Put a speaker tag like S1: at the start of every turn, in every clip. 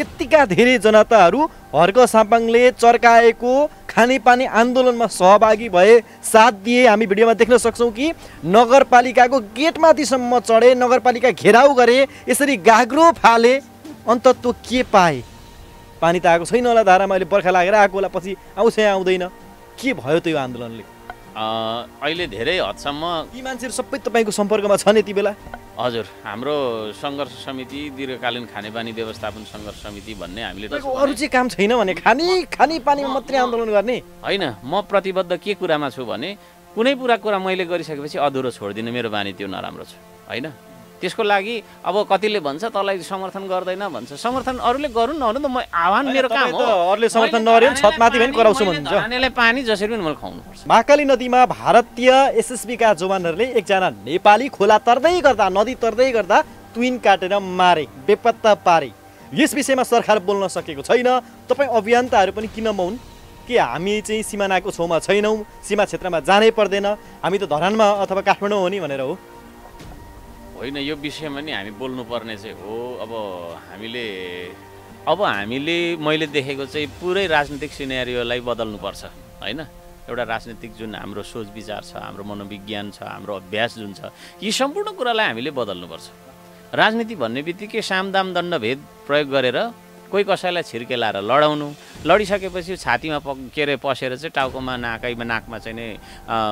S1: यत्तिका धेरै जनताहरू हर्क साम्पाङले चर्काएको खानेपानी आन्दोलनमा सहभागी भए साथ दिए। हामी भिडियोमा देख्न सक्छौँ कि नगरपालिकाको गेटमाथिसम्म चढे नगरपालिका घेराउ गरे यसरी गाग्रो फाले। अन्त तँ के पाए? पानी त आएको छैन होला धारामा अहिले बर्खा लागेर आएको होला पछि आउँछ आउँदैन? के भयो त यो आन्दोलनले?
S2: अहिले धेरै हदसम्म
S1: यी मान्छेहरू सबै तपाईँको सम्पर्कमा छन् यति बेला?
S2: हजुर हाम्रो सङ्घर्ष समिति दीर्घकालीन खानेपानी व्यवस्थापन सङ्घर्ष समिति भन्ने हामीले
S1: अरू चाहिँ काम छैन भने खाने खाने पानीमा मात्रै आन्दोलन गर्ने?
S2: होइन म प्रतिबद्ध के कुरामा छु भने कुनै पुरा कुरा मैले गरिसकेपछि अधुरो छोडिदिनु मेरो बानी त्यो नराम्रो छ होइन? त्यसको लागि अब कतिले भन्छ तँलाई समर्थन गर्दैन भन्छ। समर्थन अरूले गरून् नगर्नु त म आह्वान मेरो काम हो।
S1: अरूले समर्थन नगरे छतमाथि पनि कराउँछु भन्नुहुन्छ।
S2: धानेलाई पानी जसरी पनि मैले खुवाउनुपर्छ।
S1: महाकाली नदीमा भारतीय एसएसबीका जवानहरूले एकजना नेपाली खोला तर्दै गर्दा नदी तर्दै गर्दा ट्विन काटेर मारे बेपत्ता पारे। यस विषयमा सरकार बोल्न सकेको छैन। तपाईँ अभियन्ताहरू पनि किन मौन? के हामी चाहिँ सिमानाको छेउमा छैनौँ? सीमा क्षेत्रमा जानै पर्दैन। हामी त धरानमा अथवा काठमाडौँ हो नि भनेर हो।
S2: होइन यो विषयमा नि हामी बोल्नुपर्ने चाहिँ हो। अब हामीले अब हामीले मैले देखेको चाहिँ पुरै राजनीतिक सिनेरियोलाई बदल्नुपर्छ होइन? एउटा राजनीतिक जुन हाम्रो सोच विचार छ हाम्रो मनोविज्ञान छ हाम्रो अभ्यास जुन छ यी सम्पूर्ण कुरालाई हामीले बदल्नुपर्छ। राजनीति भन्ने बित्तिकै सामदाम दण्ड भेद प्रयोग गरेर कोही कसैलाई छिर्केलाएर लडाउनु लडिसकेपछि छातीमा प के अरे पसेर चाहिँ टाउकोमा नाकैमा नाकमा चाहिँ नि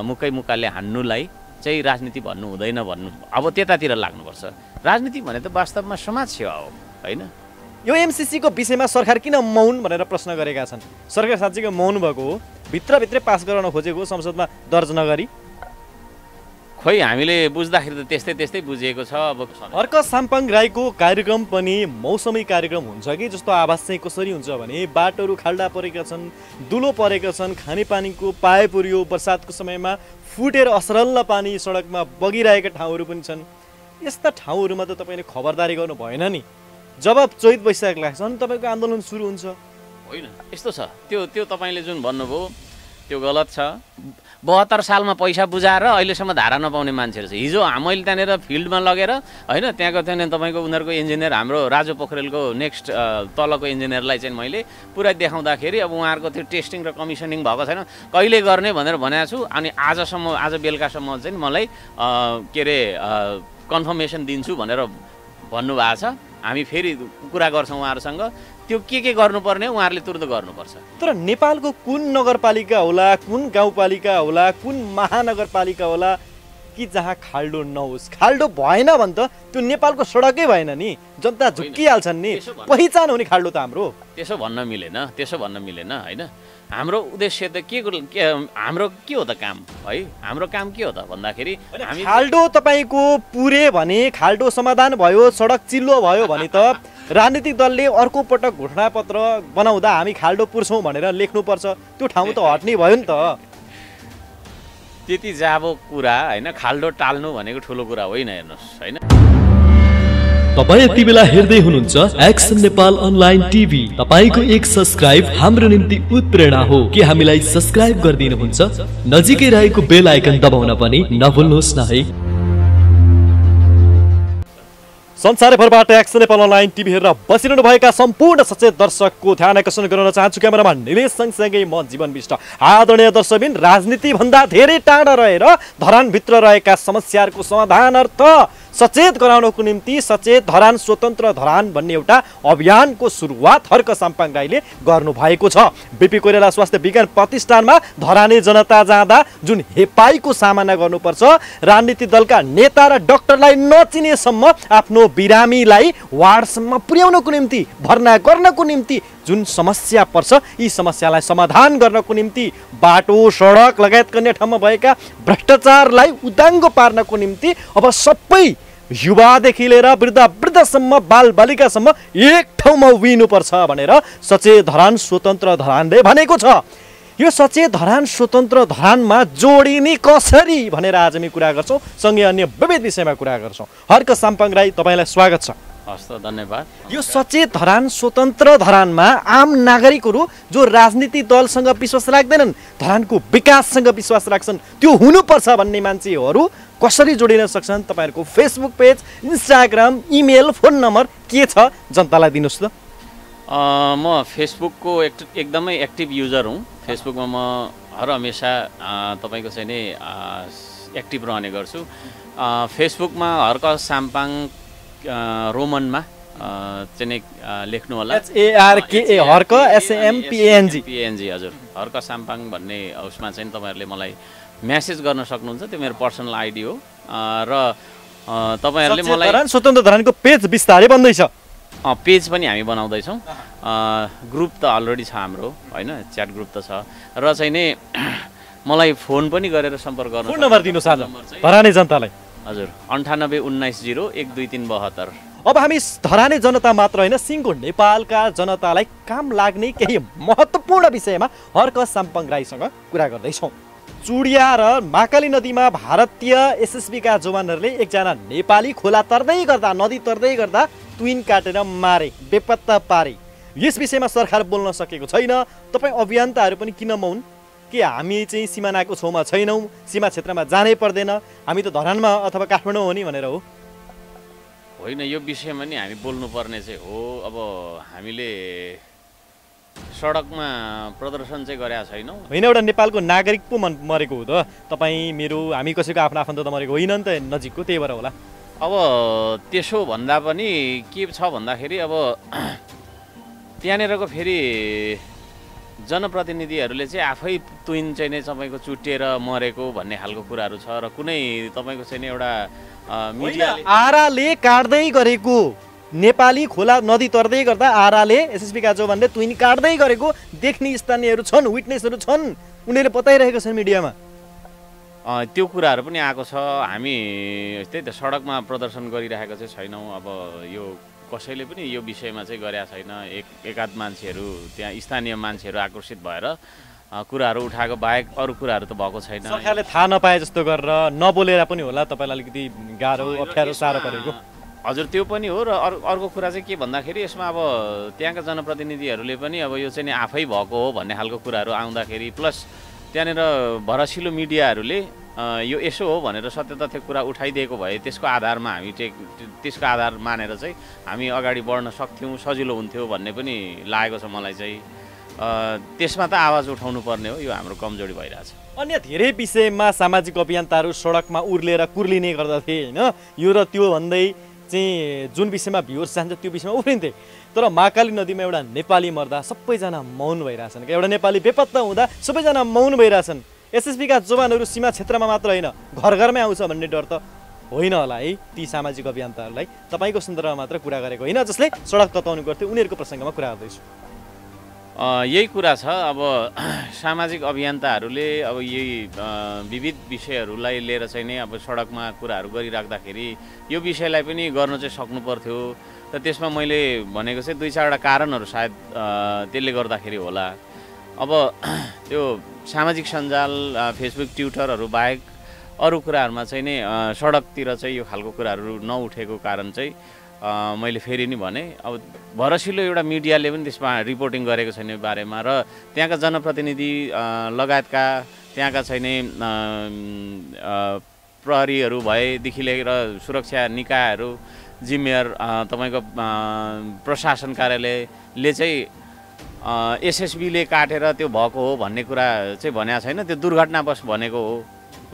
S2: मुकै मुक्काले हान्नुलाई चाहिँ राजनीति भन्नु हुँदैन भन्नु अब त्यतातिर लाग्नुपर्छ। राजनीति भने त वास्तवमा समाज सेवा हो होइन?
S1: यो एमसिसीको विषयमा सरकार किन मौन भनेर प्रश्न गरेका छन्? सरकार साँच्चीको मौन भएको हो भित्रभित्रै पास गराउन खोजेको संसदमा दर्ज नगरी।
S2: खोइ हामीले बुझ्दाखेरि त त्यस्तै त्यस्तै बुझिएको छ अब
S1: अर्क साम्पाङ राईको कार्यक्रम पनि मौसमी कार्यक्रम हुन्छ कि? जस्तो आवाज चाहिँ कसरी हुन्छ भने बाटोहरू खाल्डा परेका छन् दुलो परेका छन् खानेपानीको पाए पुर्यो बर्सातको समयमा फुटेर असरल्ल पानी सडकमा बगिरहेका ठाउँहरू पनि छन्। यस्ता ठाउँहरूमा त तपाईँले खबरदारी गर्नु भएन नि। जब चैत वैशाख लाग्छ अनि तपाईँको आन्दोलन सुरु हुन्छ।
S2: होइन यस्तो छ। त्यो त्यो तपाईँले जुन भन्नुभयो त्यो गलत छ। बहत्तर सालमा पैसा बुझाएर अहिलेसम्म धारा नपाउने मान्छेहरू छ। हिजो मैले त्यहाँनिर फिल्डमा लगेर होइन त्यहाँको त्यहाँनिर तपाईँको उनीहरूको इन्जिनियर हाम्रो राजु पोखरेलको नेक्स्ट तलको इन्जिनियरलाई चाहिँ मैले पुरा देखाउँदाखेरि अब उहाँहरूको त्यो टेस्टिङ र कमिसनिङ भएको छैन। कहिले गर्ने भनेर भनेको छु अनि आजसम्म आज बेलुकासम्म चाहिँ मलाई के अरे कन्फर्मेसन दिन्छु भनेर भन्नुभएको छ। हामी फेरि कुरा गर्छौँ उहाँहरूसँग। त्यो के के गर्नुपर्ने उहाँहरूले तुरन्त गर्नुपर्छ।
S1: तर नेपालको कुन नगरपालिका होला कुन गाउँपालिका होला कुन महानगरपालिका होला कि जहाँ खाल्डो नहोस्। खाल्डो भएन भने त त्यो नेपालको सडकै भएन नि। जनता झुक्किहाल्छन् नि। पहिचान हो नि खाल्डो त हाम्रो।
S2: त्यसो भन्न मिलेन त्यसो भन्न मिलेन होइन? हाम्रो उद्देश्य त के हाम्रो के हो त काम है? हाम्रो काम के हो त भन्दाखेरि
S1: खाल्डो तपाईँको पुरे भने खाल्डो समाधान भयो सडक चिल्लो भयो भने त राजनीतिक दलले अर्को पटक घोषणापत्र बनाउँदा हामी खाल्डो पुर्छौँ भनेर लेख्नुपर्छ। त्यो ठाउँ त हट्ने भयो नि त।
S2: त्यति जाबो कुरा होइन खाल्डो टाल्नु भनेको ठुलो कुरा होइन हेर्नुहोस् होइन।
S3: तपाईँ यति बेला हेर्दै हुनुहुन्छ एक्सन नेपाल अनलाइन टिभी। तपाईँको एक सब्सक्राइब हाम्रो निम्ति उत्प्रेरणा हो। के हामीलाई सब्सक्राइब गरिदिनुहुन्छ? नजिकै रहेको बेल आइकन दबाउन पनि नभुल्नुहोस् न है।
S1: संसारभरबाट एक्सन नेपाल अनलाइन टिभी हेरेर बसिरहनु भएका सम्पूर्ण सचेत दर्शकको ध्यान आकर्षण गराउन चाहन्छु क्यामेरामा निलेश सँगसँगै म जीवन विष्ट। आदरणीय दर्शकबिन राजनीतिभन्दा धेरै टाढा रहेर धरानभित्र रहेका समस्याहरूको समाधानार्थ सचेत गराउनको निम्ति सचेत धरान स्वतन्त्र धरान भन्ने एउटा अभियानको सुरुवात हर्क साम्पाङ राईले गर्नुभएको छ। बिपी कोइराला स्वास्थ्य विज्ञान प्रतिष्ठानमा धराने जनता जाँदा जुन हेपाईको सामना गर्नुपर्छ राजनीति दलका नेता र डक्टरलाई नचिनेसम्म आफ्नो बिरामीलाई वार्डसम्म पुर्याउनको निम्ति भर्ना गर्नको निम्ति जुन समस्या पर्छ यी समस्यालाई समाधान गर्नको निम्ति बाटो सडक लगायत अन्य ठाउँमा भएका भ्रष्टाचारलाई उदाङ्गो पार्नको निम्ति अब सबै युवादेखि लिएर वृद्ध वृद्धसम्म बाल बालिकासम्म एक ठाउँमा उभिनुपर्छ भनेर सचेत धरान स्वतन्त्र धरानले भनेको छ। यो सचेत धरान स्वतन्त्र धरानमा जोडिने कसरी भनेर आज हामी कुरा गर्छौँ। सँगै अन्य विविध विषयमा कुरा गर्छौँ। हर्क साम्पाङ राई तपाईँलाई स्वागत छ।
S2: हस् त धन्यवाद।
S1: यो सचेत धरान स्वतन्त्र धरानमा आम नागरिकहरू जो राजनीति दलसँग विश्वास राख्दैनन् धरानको विकाससँग विश्वास राख्छन् त्यो हुनुपर्छ भन्ने मान्छेहरू कसरी जोडिन सक्छन् तपाईँहरूको Facebook page Instagram email phone number के छ? जनतालाई दिनुहोस् त।
S2: म फेसबुकको एक एकदमै एक्टिभ युजर हुँ। फेसबुकमा म हर हमेसा तपाईँको चाहिँ नि एक्टिभ रहने गर्छु। फेसबुकमा हर्क साम्पाङ रोमनमा चाहिँ लेख्नु होला।
S1: हर्क एसएमपिएनजी
S2: पिएनजी हजुर। हर्क साम्पाङ भन्ने उसमा चाहिँ तपाईँहरूले मलाई म्यासेज गर्न सक्नुहुन्छ त्यो मेरो पर्सनल आइडी हो। र तपाईँहरूले मलाई
S1: स्वतन्त्र धरानको पेज बिस्तारै बन्दैछ।
S2: पेज पनि हामी बनाउँदैछौँ। ग्रुप त अलरेडी छ हाम्रो होइन? च्याट ग्रुप त छ। र चाहिँ नि मलाई फोन पनि गरेर सम्पर्क गर्न
S1: फोन नम्बर दिनुहोस् आज। धराने जनतालाई।
S2: हजुर अन्ठानब्बे उन्नाइस जिरो एक दुई तिन बहत्तर।
S1: अब हामी धराने जनता मात्र होइन सिङ्गो नेपालका जनतालाई काम लाग्ने केही महत्त्वपूर्ण विषयमा हर्क साम्पङ राईसँग कुरा गर्दैछौँ। चुडिया र महाकाली नदीमा भारतीय एसएसबीका जवानहरूले एकजना नेपाली खोला तर्दै गर्दा नदी तर्दै गर्दा ट्विन काटेर मारे बेपत्ता पारे। यस विषयमा सरकार बोल्न सकेको छैन। तपाईँ अभियन्ताहरू पनि किन मौन? के हामी चाहिँ सिमानाको छेउमा छैनौँ सीमा क्षेत्रमा जानै पर्दैन। हामी त धरानमा अथवा काठमाडौँ हो नि भनेर हो।
S2: होइन यो विषयमा नि हामी बोल्नुपर्ने चाहिँ हो। अब हामीले सडकमा प्रदर्शन चाहिँ गरेका छैनौँ।
S1: होइन एउटा नेपालको नागरिक पो मन मरेको हो त। तपाईँ मेरो हामी कसैको आफ्नो आफन्त त मरेको होइन नि त नजिकको त्यही भएर होला।
S2: अब त्यसो भन्दा पनि के छ भन्दाखेरि अब त्यहाँनिरको फेरि जनप्रतिनिधिहरूले चाहिँ आफै तुइन चाहिँ नै तपाईँको चुटिएर मरेको भन्ने खालको कुराहरू छ र कुनै तपाईँको चाहिँ नि एउटा मिडियाले
S1: आराले काट्दै गरेको नेपाली खोला नदी तर्दै गर्दा आराले एसएसबीका जवानले तुइन काट्दै गरेको देख्ने स्थानीयहरू छन् विटनेसहरू छन् उनीहरूले बताइरहेको छन् मिडियामा।
S2: त्यो कुराहरू पनि आएको छ। हामी त्यही त सडकमा प्रदर्शन गरिरहेको चाहिँ छैनौँ। अब यो कसैले पनि यो विषयमा चाहिँ गरेका छैन। एक एकाध मान्छेहरू त्यहाँ स्थानीय मान्छेहरू आकर्षित भएर कुराहरू उठाएको बाहेक अरू कुराहरू त भएको छैन।
S1: सरकारले थाहा नपाए जस्तो गरेर नबोलेर पनि होला तपाईँलाई अलिकति गाह्रो अप्ठ्यारो साह्रो परेको।
S2: हजुर त्यो पनि हो र अरू अर्को कुरा चाहिँ के भन्दाखेरि यसमा अब त्यहाँका जनप्रतिनिधिहरूले पनि अब यो चाहिँ आफै भएको हो भन्ने खालको कुराहरू आउँदाखेरि प्लस त्यहाँनिर भरसिलो मिडियाहरूले यो यसो हो भनेर सत्य तथ्य कुरा उठाइदिएको भए त्यसको आधारमा हामी टेक त्यसको आधार मानेर चाहिँ हामी अगाडि बढ्न सक्थ्यौँ सजिलो हुन्थ्यो भन्ने पनि लागेको छ मलाई चाहिँ। त्यसमा त आवाज उठाउनु पर्ने हो यो हाम्रो कमजोरी भइरहेछ।
S1: अन्य धेरै विषयमा सामाजिक अभियन्ताहरू सडकमा उर्लेर कुर्लिने गर्दथे होइन? यो र त्यो भन्दै चाहिँ जुन विषयमा भ्युर्स जान्छ त्यो विषयमा उफ्रिन्थे तर महाकाली नदीमा एउटा नेपाली मर्दा सबैजना मौन भइरहेछन्। एउटा नेपाली बेपत्ता हुँदा सबैजना मौन भइरहेछन्। एसएसबीका जवानहरू सीमा क्षेत्रमा मात्र होइन घर घरमै आउँछ भन्ने डर त होइन होला है ती सामाजिक अभियन्ताहरूलाई तपाईँको सन्दर्भमा मात्र कुरा गरेको होइन जसले सडक तताउनु गर्थ्यो उनीहरूको प्रसङ्गमा कुरा गर्दैछु।
S2: यही कुरा छ अब सामाजिक अभियन्ताहरूले अब यही विविध विषयहरूलाई लिएर चाहिँ नै अब सडकमा कुराहरू गरिराख्दाखेरि यो विषयलाई पनि गर्न चाहिँ सक्नु पर्थ्यो र त्यसमा मैले भनेको चाहिँ दुई चारवटा कारणहरू सायद त्यसले गर्दाखेरि होला। अब त्यो सामाजिक सञ्जाल फेसबुक ट्विटरहरू बाहेक अरू कुराहरूमा चाहिँ नै सडकतिर चाहिँ यो खालको कुराहरू नउठेको कारण चाहिँ मैले फेरि नि भने अब भरसिलो एउटा मिडियाले पनि त्यसमा रिपोर्टिङ गरेको छैन बारेमा र त्यहाँका जनप्रतिनिधि लगायतका त्यहाँका चाहिँ नि अ, अ, प्रहरीहरू भएदेखि लिएर सुरक्षा निकायहरू जिम्मेवार तपाईँको प्रशासन कार्यालयले चाहिँ एसएसबीले काटेर त्यो भएको हो भन्ने कुरा चाहिँ भनेको छैन। त्यो दुर्घटनावश भनेको हो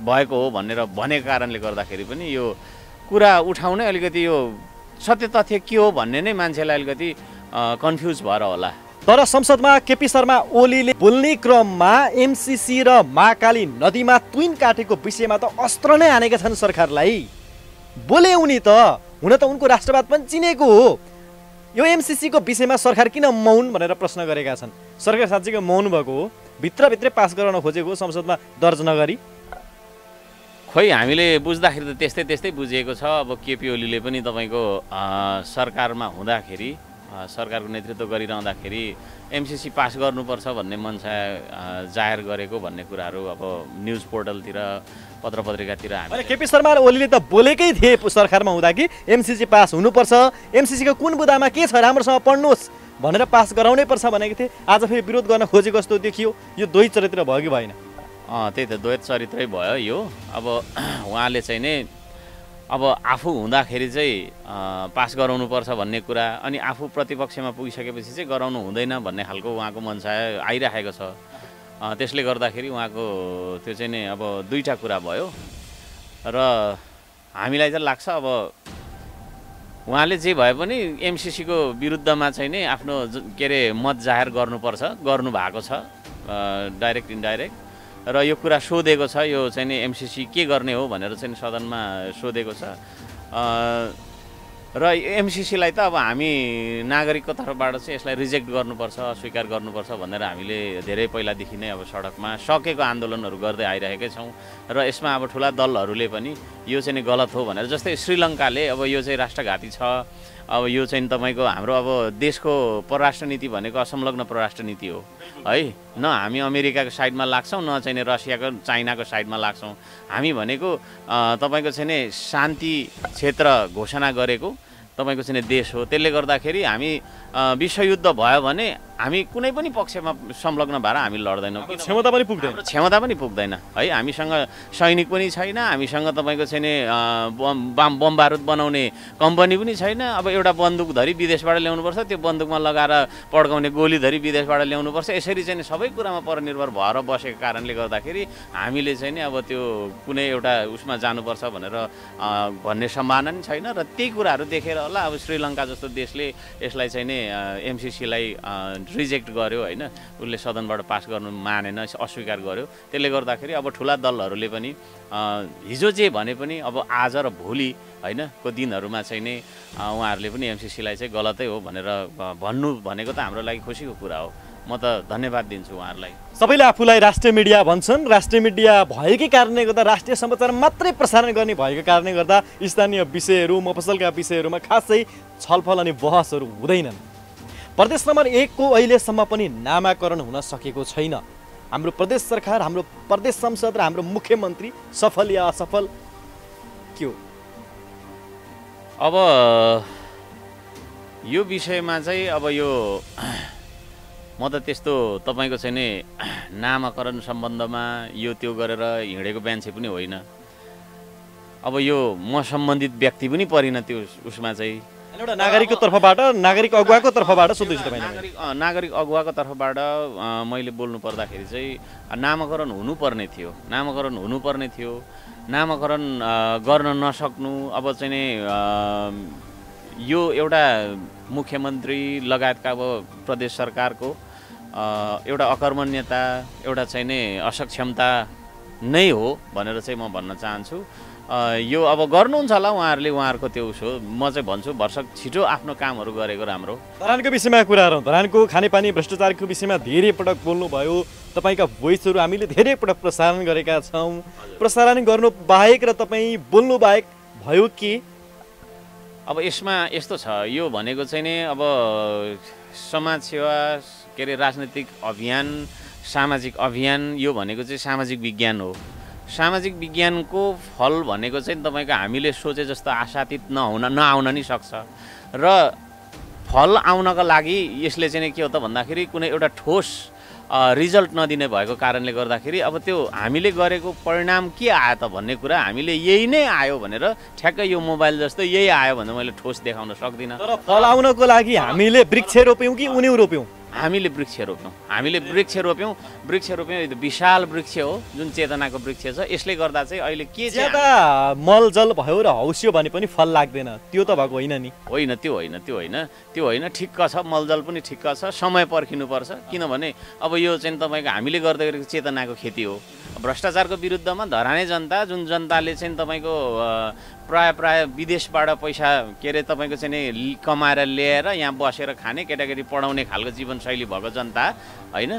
S2: भएको हो भनेर भनेको कारणले गर्दाखेरि पनि यो कुरा उठाउनै अलिकति यो सत्य तथ्य के हो भन्ने नै मान्छेलाई अलिकति कन्फ्युज भएर होला।
S1: तर संसदमा केपी शर्मा ओलीले बोल्ने क्रममा एमसिसी र महाकाली नदीमा तुइन काटेको विषयमा त अस्त्र नै हानेका छन् सरकारलाई। बोले उनी त हुन त उनको राष्ट्रवाद पनि चिनेको हो। यो एमसिसीको विषयमा सरकार किन मौन भनेर प्रश्न गरेका छन्? सरकार साँच्चीको मौन भएको हो। भित्रभित्रै पास गराउन खोजेको संसदमा दर्ज नगरी।
S2: खोइ हामीले बुझ्दाखेरि त त्यस्तै त्यस्तै बुझिएको छ। अब केपी ओलीले पनि तपाईँको सरकारमा हुँदाखेरि सरकारको नेतृत्व गरिरहँदाखेरि एमसिसी पास गर्नुपर्छ भन्ने मनसा जाहेर गरेको भन्ने कुराहरू अब न्युज पोर्टलतिर पत्र पत्रिकातिर हामी
S1: केपी शर्मा ओलीले त बोलेकै थिए सरकारमा हुँदा कि एमसिसी पास हुनुपर्छ। एमसिसीको कुन बुदामा के छ राम्रोसँग पढ्नुहोस् भनेर पास गराउनै पर्छ भनेको थिए। आज फेरि विरोध गर्न खोजेको जस्तो देखियो। यो दोही चरित्र भयो कि भएन?
S2: अँ त्यही त द्वैत चरित्रै भयो यो। अब उहाँले चाहिँ नै अब आफू हुँदाखेरि चाहिँ पास गराउनुपर्छ भन्ने कुरा अनि आफू प्रतिपक्षमा पुगिसकेपछि चाहिँ गराउनु हुँदैन भन्ने खालको उहाँको मनसाय आइराखेको छ। त्यसले गर्दाखेरि उहाँको त्यो चाहिँ नि अब दुईवटा कुरा भयो। र हामीलाई चाहिँ लाग्छ अब उहाँले जे भए पनि एमसिसीको विरुद्धमा चाहिँ नि आफ्नो के अरे मत जाहेर गर्नुपर्छ गर्नुभएको छ डाइरेक्ट इन्डाइरेक्ट। र यो कुरा सोधेको छ यो चाहिँ नि एमसिसी के गर्ने हो भनेर चाहिँ सदनमा सोधेको छ। र एमसिसीलाई त अब हामी नागरिकको तर्फबाट चाहिँ यसलाई रिजेक्ट गर्नुपर्छ अस्वीकार गर्नुपर्छ भनेर हामीले धेरै पहिलादेखि नै अब सडकमा सकेको आन्दोलनहरू गर्दै आइरहेकै छौँ। र यसमा अब ठुला दलहरूले पनि यो चाहिँ गलत हो भनेर जस्तै श्रीलङ्काले अब यो चाहिँ राष्ट्रघाती छ। अब यो चाहिँ तपाईँको हाम्रो अब देशको परराष्ट्र नीति भनेको असंलग्न परराष्ट्र नीति हो। है न हामी अमेरिकाको साइडमा लाग्छौँ न चाहिँ रसियाको चाइनाको साइडमा लाग्छौँ। हामी भनेको तपाईँको चाहिँ शान्ति क्षेत्र घोषणा गरेको तपाईँको चाहिँ देश हो। त्यसले गर्दाखेरि हामी विश्वयुद्ध भयो भने हामी कुनै पनि पक्षमा संलग्न भएर हामी लड्दैनौँ
S1: क्षमता पनि पुग्दैन।
S2: क्षमता पनि पुग्दैन। है हामीसँग सैनिक पनि छैन हामीसँग तपाईँको चाहिँ नि अ, बम बम बारुद बनाउने कम्पनी पनि छैन। अब एउटा बन्दुकधरि विदेशबाट ल्याउनुपर्छ त्यो बन्दुकमा लगाएर पड्काउने गोलीधरि विदेशबाट ल्याउनुपर्छ। यसरी चाहिँ सबै कुरामा परनिर्भर भएर बसेको कारणले गर्दाखेरि हामीले चाहिँ नि अब त्यो कुनै एउटा उसमा जानुपर्छ भनेर भन्ने सम्भावना नि छैन। र त्यही कुराहरू देखेर होला। अब श्रीलङ्का जस्तो देशले यसलाई चाहिँ नि एमसिसीलाई रिजेक्ट गर्यो होइन? उसले सदनबाट पास गर्नु मानेन अस्वीकार गर्यो। त्यसले गर्दाखेरि अब ठुला दलहरूले पनि हिजो जे भने पनि अब आज र भोलि होइन? को दिनहरूमा चाहिँ नै उहाँहरूले पनि एमसिसीलाई चाहिँ गलतै हो भनेर भन्नु भनेको त हाम्रो लागि खुसीको कुरा हो। म त धन्यवाद दिन्छु उहाँहरूलाई।
S1: सबैले आफूलाई राष्ट्रिय मिडिया भन्छन्। राष्ट्रिय मिडिया भएकै कारणले गर्दा राष्ट्रिय समाचार मात्रै प्रसारण गर्ने भएको कारणले गर्दा स्थानीय विषयहरू मफसलका विषयहरूमा खासै छलफल अनि बहसहरू हुँदैनन्। प्रदेश नम्बर एकको अहिलेसम्म पनि नामाकरण हुन सकेको छैन। हाम्रो प्रदेश सरकार हाम्रो प्रदेश संसद र हाम्रो मुख्यमन्त्री सफल या असफल? के हो?
S2: अब यो विषयमा चाहिँ अब यो म त त्यस्तो तपाईँको चाहिँ नि नामाकरण सम्बन्धमा यो त्यो गरेर हिँडेको मान्छे पनि होइन। अब यो म सम्बन्धित व्यक्ति पनि परिनँ त्यो उसमा चाहिँ
S1: एउटा नागरिकको तर्फबाट नागरिक अगुवाको तर्फबाट सोध्दैछु तपाईँलाई
S2: नागरिक नागरिक अगुवाको तर्फबाट मैले बोल्नु पर्दाखेरि चाहिँ नामाकरण हुनुपर्ने थियो। नामाकरण हुनुपर्ने थियो। नामाकरण गर्न नसक्नु। अब चाहिँ नि यो एउटा मुख्यमन्त्री लगायतका अब प्रदेश सरकारको एउटा अकर्मण्यता एउटा चाहिँ नि असक्षमता नै हो भनेर चाहिँ म भन्न चाहन्छु। यो अब गर्नुहुन्छ होला उहाँहरूले उहाँहरूको त्यो उस हो म चाहिँ भन्छु भर्सक छिटो आफ्नो कामहरू गरेको राम्रो।
S1: धरानको विषयमा कुरा गरौँ धरानको खानेपानी भ्रष्टाचारको विषयमा धेरै पटक बोल्नुभयो। तपाईँका भोइसहरू हामीले धेरै पटक प्रसारण गरेका छौँ। प्रसारण गर्नु बाहेक र तपाईँ बोल्नु बाहेक भयो के?
S2: अब यसमा यस्तो छ यो भनेको चाहिँ नि अब समाज सेवा के अरे राजनैतिक अभियान सामाजिक अभियान यो भनेको चाहिँ सामाजिक विज्ञान हो। सामाजिक विज्ञानको फल भनेको चाहिँ तपाईँको हामीले सोचे जस्तो आशातीत नहुन नआउन नि सक्छ। र फल आउनको लागि यसले चाहिँ के हो त भन्दाखेरि कुनै एउटा ठोस रिजल्ट नदिने भएको कारणले गर्दाखेरि अब त्यो हामीले गरेको परिणाम के आयो त भन्ने कुरा हामीले यही नै आयो भनेर ठ्याक्कै यो मोबाइल जस्तो यही आयो भनेर मैले ठोस देखाउन सक्दिनँ।
S1: तर फल आउनको लागि हामीले वृक्ष रोप्यौँ कि उन्यौँ रोप्यौँ?
S2: हामीले वृक्ष रोप्यौँ। हामीले वृक्ष रोप्यौँ। वृक्ष रोप्यौँ यो त विशाल वृक्ष हो जुन चेतनाको वृक्ष छ। यसले गर्दा चाहिँ अहिले के
S1: ज्यादा मलजल भयो र हौस्यो भने पनि फल लाग्दैन। त्यो त भएको होइन नि।
S2: होइन त्यो होइन त्यो होइन त्यो होइन। ठिक्क छ मलजल पनि ठिक्क छ। समय पर्खिनुपर्छ। किनभने अब यो चाहिँ तपाईँको हामीले गर्दै गरेको चेतनाको खेती हो। भ्रष्टाचारको विरुद्धमा धराने जनता जुन जनताले चाहिँ तपाईँको प्राय प्राय विदेशबाट पैसा के अरे तपाईँको चाहिँ नि कमाएर ल्याएर यहाँ बसेर खाने केटाकेटी पढाउने खालको जीवनशैली भएको जनता होइन?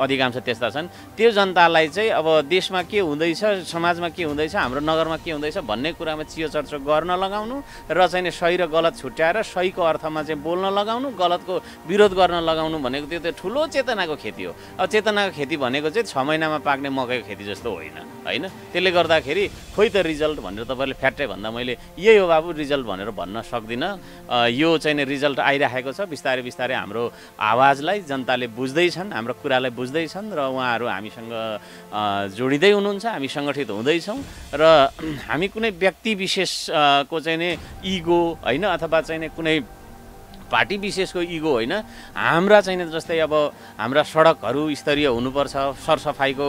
S2: अधिकांश त्यस्ता छन्। त्यो जनतालाई चाहिँ अब देशमा के हुँदैछ समाजमा के हुँदैछ हाम्रो नगरमा के हुँदैछ भन्ने कुरामा चियो चर्चा गर्न लगाउनु र चाहिँ सही र गलत छुट्याएर सहीको अर्थमा चाहिँ बोल्न लगाउनु गलतको विरोध गर्न लगाउनु भनेको त्यो त ठुलो चेतनाको खेती हो। अब चेतनाको खेती भनेको चाहिँ छ महिनामा पाक्ने मकैको खेती जस्तो होइन। होइन? त्यसले गर्दाखेरि खोइ त रिजल्ट भनेर तपाईँले फ्याट्टै भन्दा मैले यही हो बाबु रिजल्ट भनेर भन्न सक्दिनँ। यो चाहिँ नि रिजल्ट आइराखेको छ। बिस्तारै बिस्तारै हाम्रो आवाजलाई जनताले बुझ्दैछन् हाम्रो कुरालाई बुझ्दैछन् र उहाँहरू हामीसँग जोडिँदै हुनुहुन्छ हामी सङ्गठित हुँदैछौँ र हामी कुनै व्यक्ति विशेष अ, को चाहिँ नि इगो होइन अथवा चाहिँ नि कुनै पार्टी विशेषको इगो होइन। हाम्रा चाहिँ जस्तै अब हाम्रा सडकहरू स्तरीय हुनुपर्छ सरसफाइको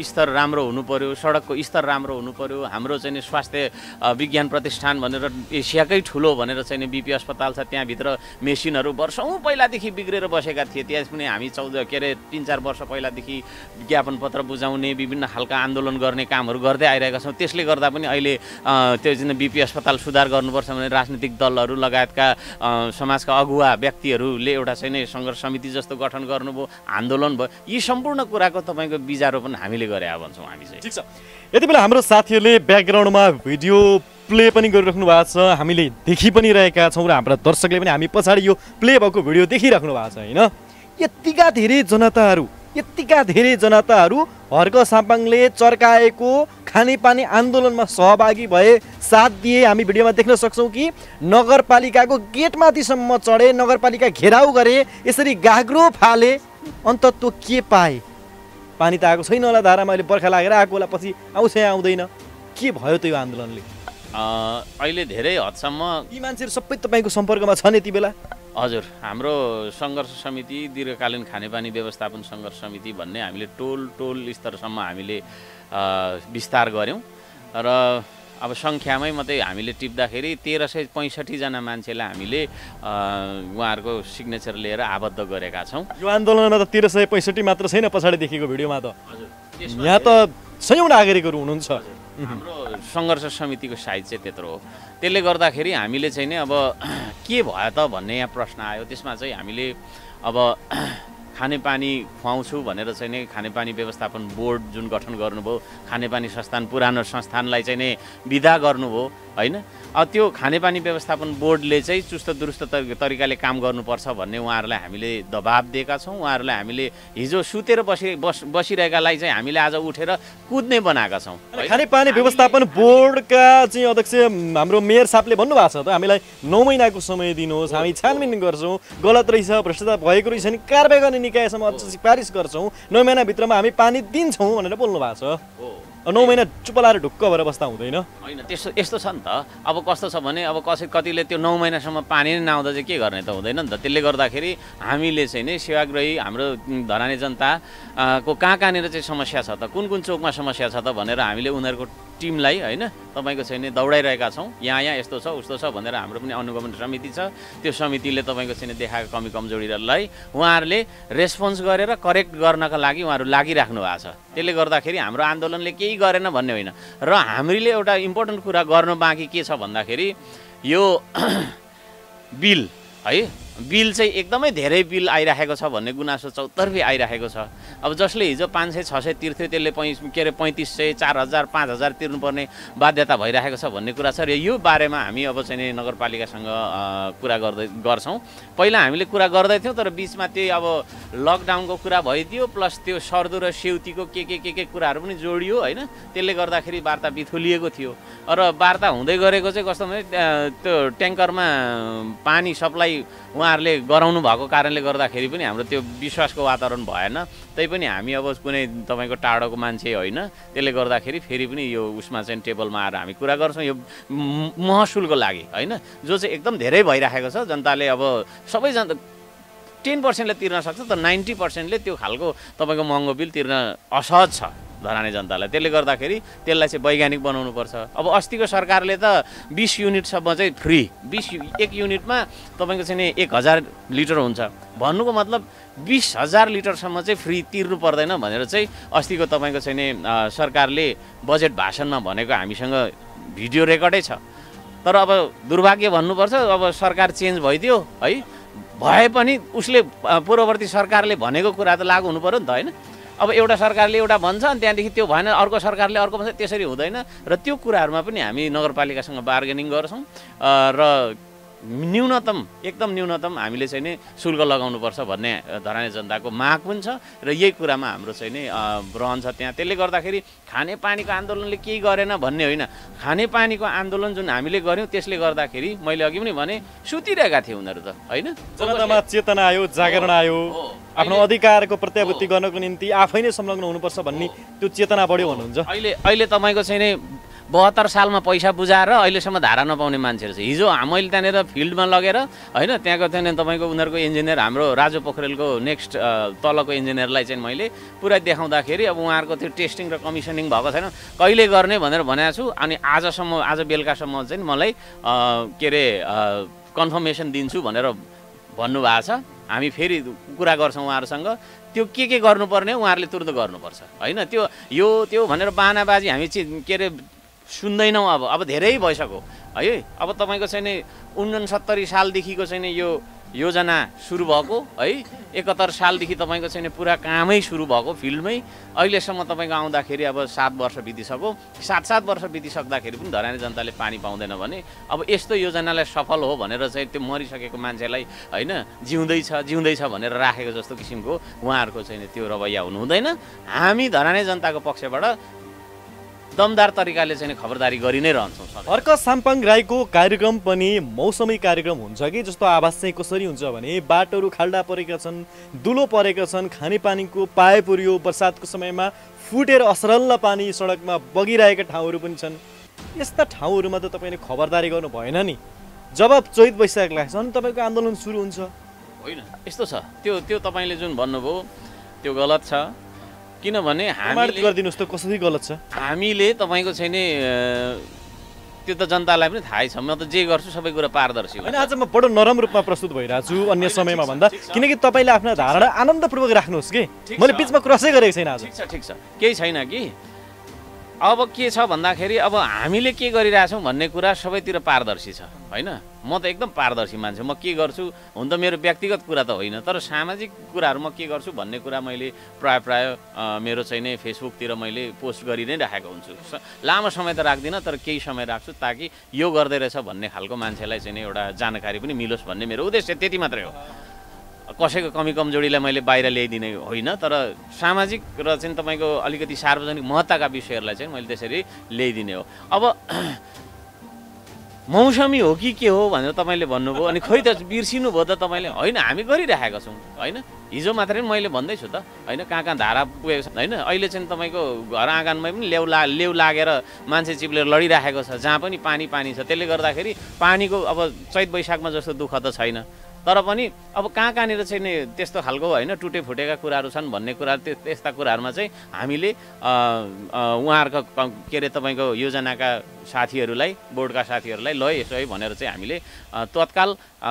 S2: स्तर राम्रो हुनु पऱ्यो सडकको स्तर राम्रो हुनु पऱ्यो हाम्रो चाहिँ स्वास्थ्य विज्ञान प्रतिष्ठान भनेर एसियाकै ठुलो भनेर चाहिँ बिपी अस्पताल छ त्यहाँभित्र मेसिनहरू वर्षौँ पहिलादेखि बिग्रेर बसेका थिए। त्यस पनि हामी चौध के अरे तिन चार वर्ष पहिलादेखि विज्ञापन पत्र बुझाउने विभिन्न खालका आन्दोलन गर्ने कामहरू गर्दै आइरहेका छौँ। त्यसले गर्दा पनि अहिले त्यो चाहिँ बिपी अस्पताल सुधार गर्नुपर्छ भने राजनीतिक दलहरू लगायतका अ, समाजका अगुवा व्यक्तिहरूले एउटा चाहिँ नि सङ्घर्ष समिति जस्तो गठन गर्नुभयो आन्दोलन भयो यी सम्पूर्ण कुराको तपाईँको बिजारोपन हामीले गरे भन्छौँ हामी चाहिँ।
S1: ठिक छ। यति बेला हाम्रो साथीहरूले ब्याकग्राउन्डमा भिडियो प्ले पनि गरिराख्नु भएको छ हामीले देखि पनि रहेका छौँ र हाम्रा दर्शकले पनि हामी पछाडि यो प्ले भएको भिडियो देखिराख्नु भएको छ होइन? यत्तिका धेरै जनताहरू यत्तिका धेरै जनताहरू हर्क सापाङले चर्काएको खानेपानी आन्दोलनमा सहभागी भए साथ दिए हामी भिडियोमा देख्न सक्छौँ कि नगरपालिकाको गेटमाथिसम्म चढे नगरपालिका घेराउ गरे यसरी गाग्रो फाले। अन्तत्व के पाए? पानी त आएको छैन होला धारामा अहिले बर्खा लागेर आएको होला पछि आउँछ या आउँदैन। के भयो त यो आन्दोलनले?
S2: अहिले धेरै हदसम्म
S1: यी मान्छेहरू सबै तपाईँको सम्पर्कमा छन् यति बेला।
S2: हजुर हाम्रो सङ्घर्ष समिति दीर्घकालीन खानेपानी व्यवस्थापन सङ्घर्ष समिति भन्ने हामीले टोल टोल स्तरसम्म हामीले विस्तार गऱ्यौँ। र अब सङ्ख्यामै मात्रै हामीले टिप्दाखेरि तेह्र सय पैँसठीजना मान्छेलाई हामीले उहाँहरूको सिग्नेचर लिएर आबद्ध गरेका छौँ।
S1: यो आन्दोलनमा त तेह्र सय पैँसठी मात्र छैन पछाडि देखेको भिडियोमा त।
S2: हजुर
S1: यहाँ त सयौँ नागरिकहरू हुनुहुन्छ।
S2: हाम्रो सङ्घर्ष समितिको साइज चाहिँ त्यत्रो हो। त्यसले गर्दाखेरि हामीले चाहिँ नि अब के भयो त भन्ने यहाँ प्रश्न आयो। त्यसमा चाहिँ हामीले अब खानेपानी खुवाउँछु भनेर चाहिँ नि खानेपानी व्यवस्थापन बोर्ड जुन गठन गर्नुभयो खानेपानी संस्थान पुरानो संस्थानलाई चाहिँ नि विदा गर्नुभयो होइन? त्यो खानेपानी व्यवस्थापन बोर्डले चाहिँ चुस्त दुरुस्त तरि- तरिकाले काम गर्नुपर्छ भन्ने उहाँहरूलाई हामीले दबाब दिएका छौँ। उहाँहरूलाई हामीले हिजो सुतेर बसि बस बसिरहेकालाई चाहिँ हामीले आज उठेर कुद्ने बनाएका छौँ?
S1: खानेपानी व्यवस्थापन बोर्डका चाहिँ अध्यक्ष हाम्रो मेयर साहबले भन्नुभएको छ त हामीलाई नौ महिनाको समय दिनुहोस् हामी छानबिन गर्छौँ गलत रहेछ भ्रष्टाचार भएको रहेछ भने कारवाही गर्ने निकायसम्म सिफारिस गर्छौँ नौ महिनाभित्रमा हामी पानी दिन्छौँ भनेर बोल्नु भएको छ नौ महिना चुप लाएर ढुक्क भएर बस्दा हुँदैन।
S2: होइन त्यस्तो यस्तो छ नि त। अब कस्तो छ भने अब कसै कतिले त्यो नौ महिनासम्म पानी नै नआउँदा चाहिँ के गर्ने त हुँदैन नि त। त्यसले गर्दाखेरि हामीले चाहिँ नि सेवाग्राही हाम्रो धराने जनता अ, को कहाँ कहाँनिर चाहिँ समस्या छ त कुन कुन चोकमा समस्या छ त भनेर हामीले उनीहरूको टिमलाई होइन तपाईँको चाहिँ नि दौडाइरहेका छौँ। यहाँ यहाँ यस्तो छ उस्तो छ भनेर हाम्रो पनि अनुगमन समिति छ। त्यो समितिले तपाईँको चाहिँ नि देखाएको कमी कमजोरीलाई उहाँहरूले रेस्पोन्स गरेर करेक्ट गर्नका लागि उहाँहरू लागिराख्नु भएको छ। त्यसले गर्दाखेरि हाम्रो आन्दोलनले केही गरेन भन्ने होइन। र हामीले एउटा इम्पोर्टेन्ट कुरा गर्नु बाँकी के छ भन्दाखेरि यो बिल है बिल चाहिँ एकदमै धेरै बिल आइराखेको छ भन्ने गुनासो चौतर्फी आइराखेको छ। अब जसले हिजो पाँच सय छ सय तिर्थ्यो त्यसले पै के अरे पैँतिस सय चार हजार पाँच हजार तिर्नुपर्ने बाध्यता भइराखेको छ भन्ने कुरा छ र यो बारेमा हामी अब चाहिँ नगरपालिकासँग कुरा गर्दै गर्छौँ। पहिला हामीले कुरा गर्दैथ्यौँ तर बिचमा त्यही अब लकडाउनको कुरा भइदियो प्लस त्यो सर्दो र सेउतीको के के के के कुराहरू पनि जोडियो होइन? त्यसले गर्दाखेरि वार्ता बिथुलिएको थियो। र वार्ता हुँदै गरेको चाहिँ कस्तो भने त्यो ट्याङ्करमा पानी सप्लाई उहाँहरूले गराउनु भएको कारणले गर्दाखेरि पनि हाम्रो त्यो विश्वासको वातावरण भएन। तैपनि हामी अब कुनै तपाईँको टाढोको मान्छे होइन त्यसले गर्दाखेरि फेरि पनि यो उसमा चाहिँ टेबलमा आएर हामी कुरा गर्छौँ। यो महसुलको लागि होइन? जो चाहिँ एकदम धेरै भइराखेको छ जनताले अब सबै जन टेन पर्सेन्टले तिर्न सक्छ तर नाइन्टी पर्सेन्टले त्यो खालको तपाईँको महँगो बिल तिर्न असहज छ। धराने जनतालाई। त्यसले गर्दाखेरि त्यसलाई चाहिँ वैज्ञानिक बनाउनुपर्छ। अब अस्तिको सरकारले त बिस युनिटसम्म चाहिँ फ्री बिस एक युनिटमा तपाईँको चाहिँ एक हजार लिटर हुन्छ। भन्नुको मतलब बिस हजार लिटरसम्म चाहिँ फ्री तिर्नु पर्दैन भनेर चाहिँ अस्तिको तपाईँको चाहिँ नि सरकारले बजेट भाषणमा भनेको हामीसँग भिडियो रेकर्डै छ। तर अब दुर्भाग्य भन्नुपर्छ अब सरकार चेन्ज भइदियो है? भए पनि उसले पूर्ववर्ती सरकारले भनेको कुरा त लागु हुनु नि त होइन? अब एउटा सरकारले एउटा भन्छ अनि त्यहाँदेखि त्यो भएन अर्को सरकारले अर्को भन्छ त्यसरी हुँदैन। र त्यो कुराहरूमा पनि हामी नगरपालिकासँग बार्गेनिङ गर्छौँ। र न्यूनतम एकदम न्यूनतम हामीले चाहिँ नि शुल्क लगाउनुपर्छ भन्ने धराने जनताको माग पनि छ र यही कुरामा हाम्रो चाहिँ नि रहन्छ त्यहाँ। त्यसले गर्दाखेरि खानेपानीको आन्दोलनले केही गरेन भन्ने होइन। खानेपानीको आन्दोलन जुन हामीले गऱ्यौँ त्यसले गर्दाखेरि मैले अघि पनि भने सुतिरहेका थिए उनीहरू त होइन?
S1: जनतामा चेतना आयो जागरण आयो। आफ्नो अधिकारको प्रत्याभूति गर्नको निम्ति आफै नै संलग्न हुनुपर्छ भन्ने त्यो चेतना बढ्यो भन्नुहुन्छ।
S2: अहिले अहिले तपाईँको चाहिँ नि बहत्तर सालमा पैसा बुझाएर अहिलेसम्म धारा नपाउने मान्छेहरू छ। हिजो मैले त्यहाँनिर फिल्डमा लगेर होइन त्यहाँको त्यहाँनिर तपाईँको उनीहरूको इन्जिनियर हाम्रो राजु पोखरेलको नेक्स्ट तलको इन्जिनियरलाई चाहिँ मैले पुरा देखाउँदाखेरि अब उहाँहरूको त्यो टेस्टिङ र कमिसनिङ भएको छैन। कहिले गर्ने भनेर भनेको छु अनि आजसम्म आज बेलुकासम्म चाहिँ मलाई के अरे कन्फर्मेसन दिन्छु भनेर भन्नुभएको छ। हामी फेरि कुरा गर्छौँ उहाँहरूसँग। त्यो के के गर्नुपर्ने उहाँहरूले तुरन्त गर्नुपर्छ होइन? त्यो यो त्यो भनेर बानाबाजी हामी के अरे सुन्दैनौँ अब। अब धेरै भइसक्यो। है अब तपाईँको चाहिँ नि उनसत्तरी सालदेखिको चाहिँ नि यो योजना सुरु भएको है। एकहत्तर सालदेखि तपाईँको चाहिँ पुरा कामै सुरु भएको फिल्डमै। अहिलेसम्म तपाईँको आउँदाखेरि अब सात वर्ष बितिसक्यो। सात सात वर्ष बितिसक्दाखेरि पनि धराने जनताले पानी पाउँदैन भने अब यस्तो योजनालाई सफल हो भनेर चाहिँ त्यो मरिसकेको मान्छेलाई होइन जिउँदैछ जिउँदैछ भनेर राखेको जस्तो किसिमको उहाँहरूको चाहिँ त्यो रवैया हुनु हुँदैन हामी धराने जनताको पक्षबाट दमदार तरिकाले चाहिँ खबरदारी गरि नै रहन्छौँ
S1: अर्क साम्पाङ राईको कार्यक्रम पनि मौसमी कार्यक्रम हुन्छ कि? जस्तो आवाज चाहिँ कसरी हुन्छ भने बाटोहरू खाल्डा परेका छन् दुलो परेका छन् खानेपानीको पाए पुर्यो बर्सातको समयमा फुटेर असरल्ल पानी सडकमा बगिरहेका ठाउँहरू पनि छन्। यस्ता ठाउँहरूमा त तपाईँले खबरदारी गर्नु भएन नि। जब चैत वैशाख लाग्छ अनि तपाईँको आन्दोलन सुरु हुन्छ।
S2: होइन यस्तो छ। त्यो त्यो तपाईँले जुन भन्नुभयो त्यो गलत छ। किनभने
S1: गरिदिनुहोस् त कसरी गलत छ?
S2: हामीले तपाईँको चाहिँ नि अ, त्यो त जनतालाई पनि थाहै छ। म त जे गर्छु सबै कुरा पारदर्शी
S1: होइन आज म बडो नरम रूपमा प्रस्तुत भइरहेको छु अन्य समयमा भन्दा। किनकि तपाईँले आफ्नो धारणा आनन्दपूर्वक राख्नुहोस् कि? मैले। बिचमा क्रसै गरेको छैन आज।
S2: ठिक छ ठिक छ। केही छैन कि? अब के छ भन्दाखेरि अब हामीले के गरिरहेछौँ भन्ने कुरा सबैतिर पारदर्शी छ होइन? म त एकदम पारदर्शी मान्छे म के गर्छु? हुन त मेरो व्यक्तिगत कुरा त होइन तर सामाजिक कुराहरू म के गर्छु भन्ने कुरा मैले प्राय प्राय मेरो चाहिँ नै फेसबुकतिर मैले पोस्ट गरि नै राखेको हुन्छु। लामो समय त राख्दिनँ तर केही समय राख्छु ताकि यो गर्दै रहेछ भन्ने खालको मान्छेलाई चाहिँ एउटा जानकारी पनि मिलोस् भन्ने मेरो उद्देश्य त्यति मात्रै हो। कसैको कमी कमजोरीलाई मैले बाहिर ल्याइदिने होइन तर सामाजिक र चाहिँ तपाईँको अलिकति सार्वजनिक महत्त्वका विषयहरूलाई चाहिँ मैले त्यसरी ल्याइदिने हो। अब मौसमी हो कि के हो भनेर तपाईँले भन्नुभयो अनि खोइ त बिर्सिनु भयो त तपाईँले होइन हामी गरिराखेका छौँ होइन। हिजो मात्रै मैले भन्दैछु त होइन कहाँ कहाँ धारा पुगेको छ होइन। अहिले चाहिँ तपाईँको घर आँगनमै पनि लेउ ला लेउ लागेर मान्छे चिप्लेर लडिराखेको छ जहाँ पनि पानी पानी छ त्यसले गर्दाखेरि पानीको अब चैत वैशाखमा जस्तो दुःख त छैन। तर पनि अब कहाँ कहाँनिर चाहिँ त्यस्तो खालको होइन टुटे फुटेका कुराहरू छन् भन्ने कुरा त्यो त्यस्ता कुराहरूमा चाहिँ हामीले उहाँहरूको क- अरे तपाईँको योजनाका साथीहरूलाई बोर्डका साथीहरूलाई ल यसो है भनेर चाहिँ हामीले तत्काल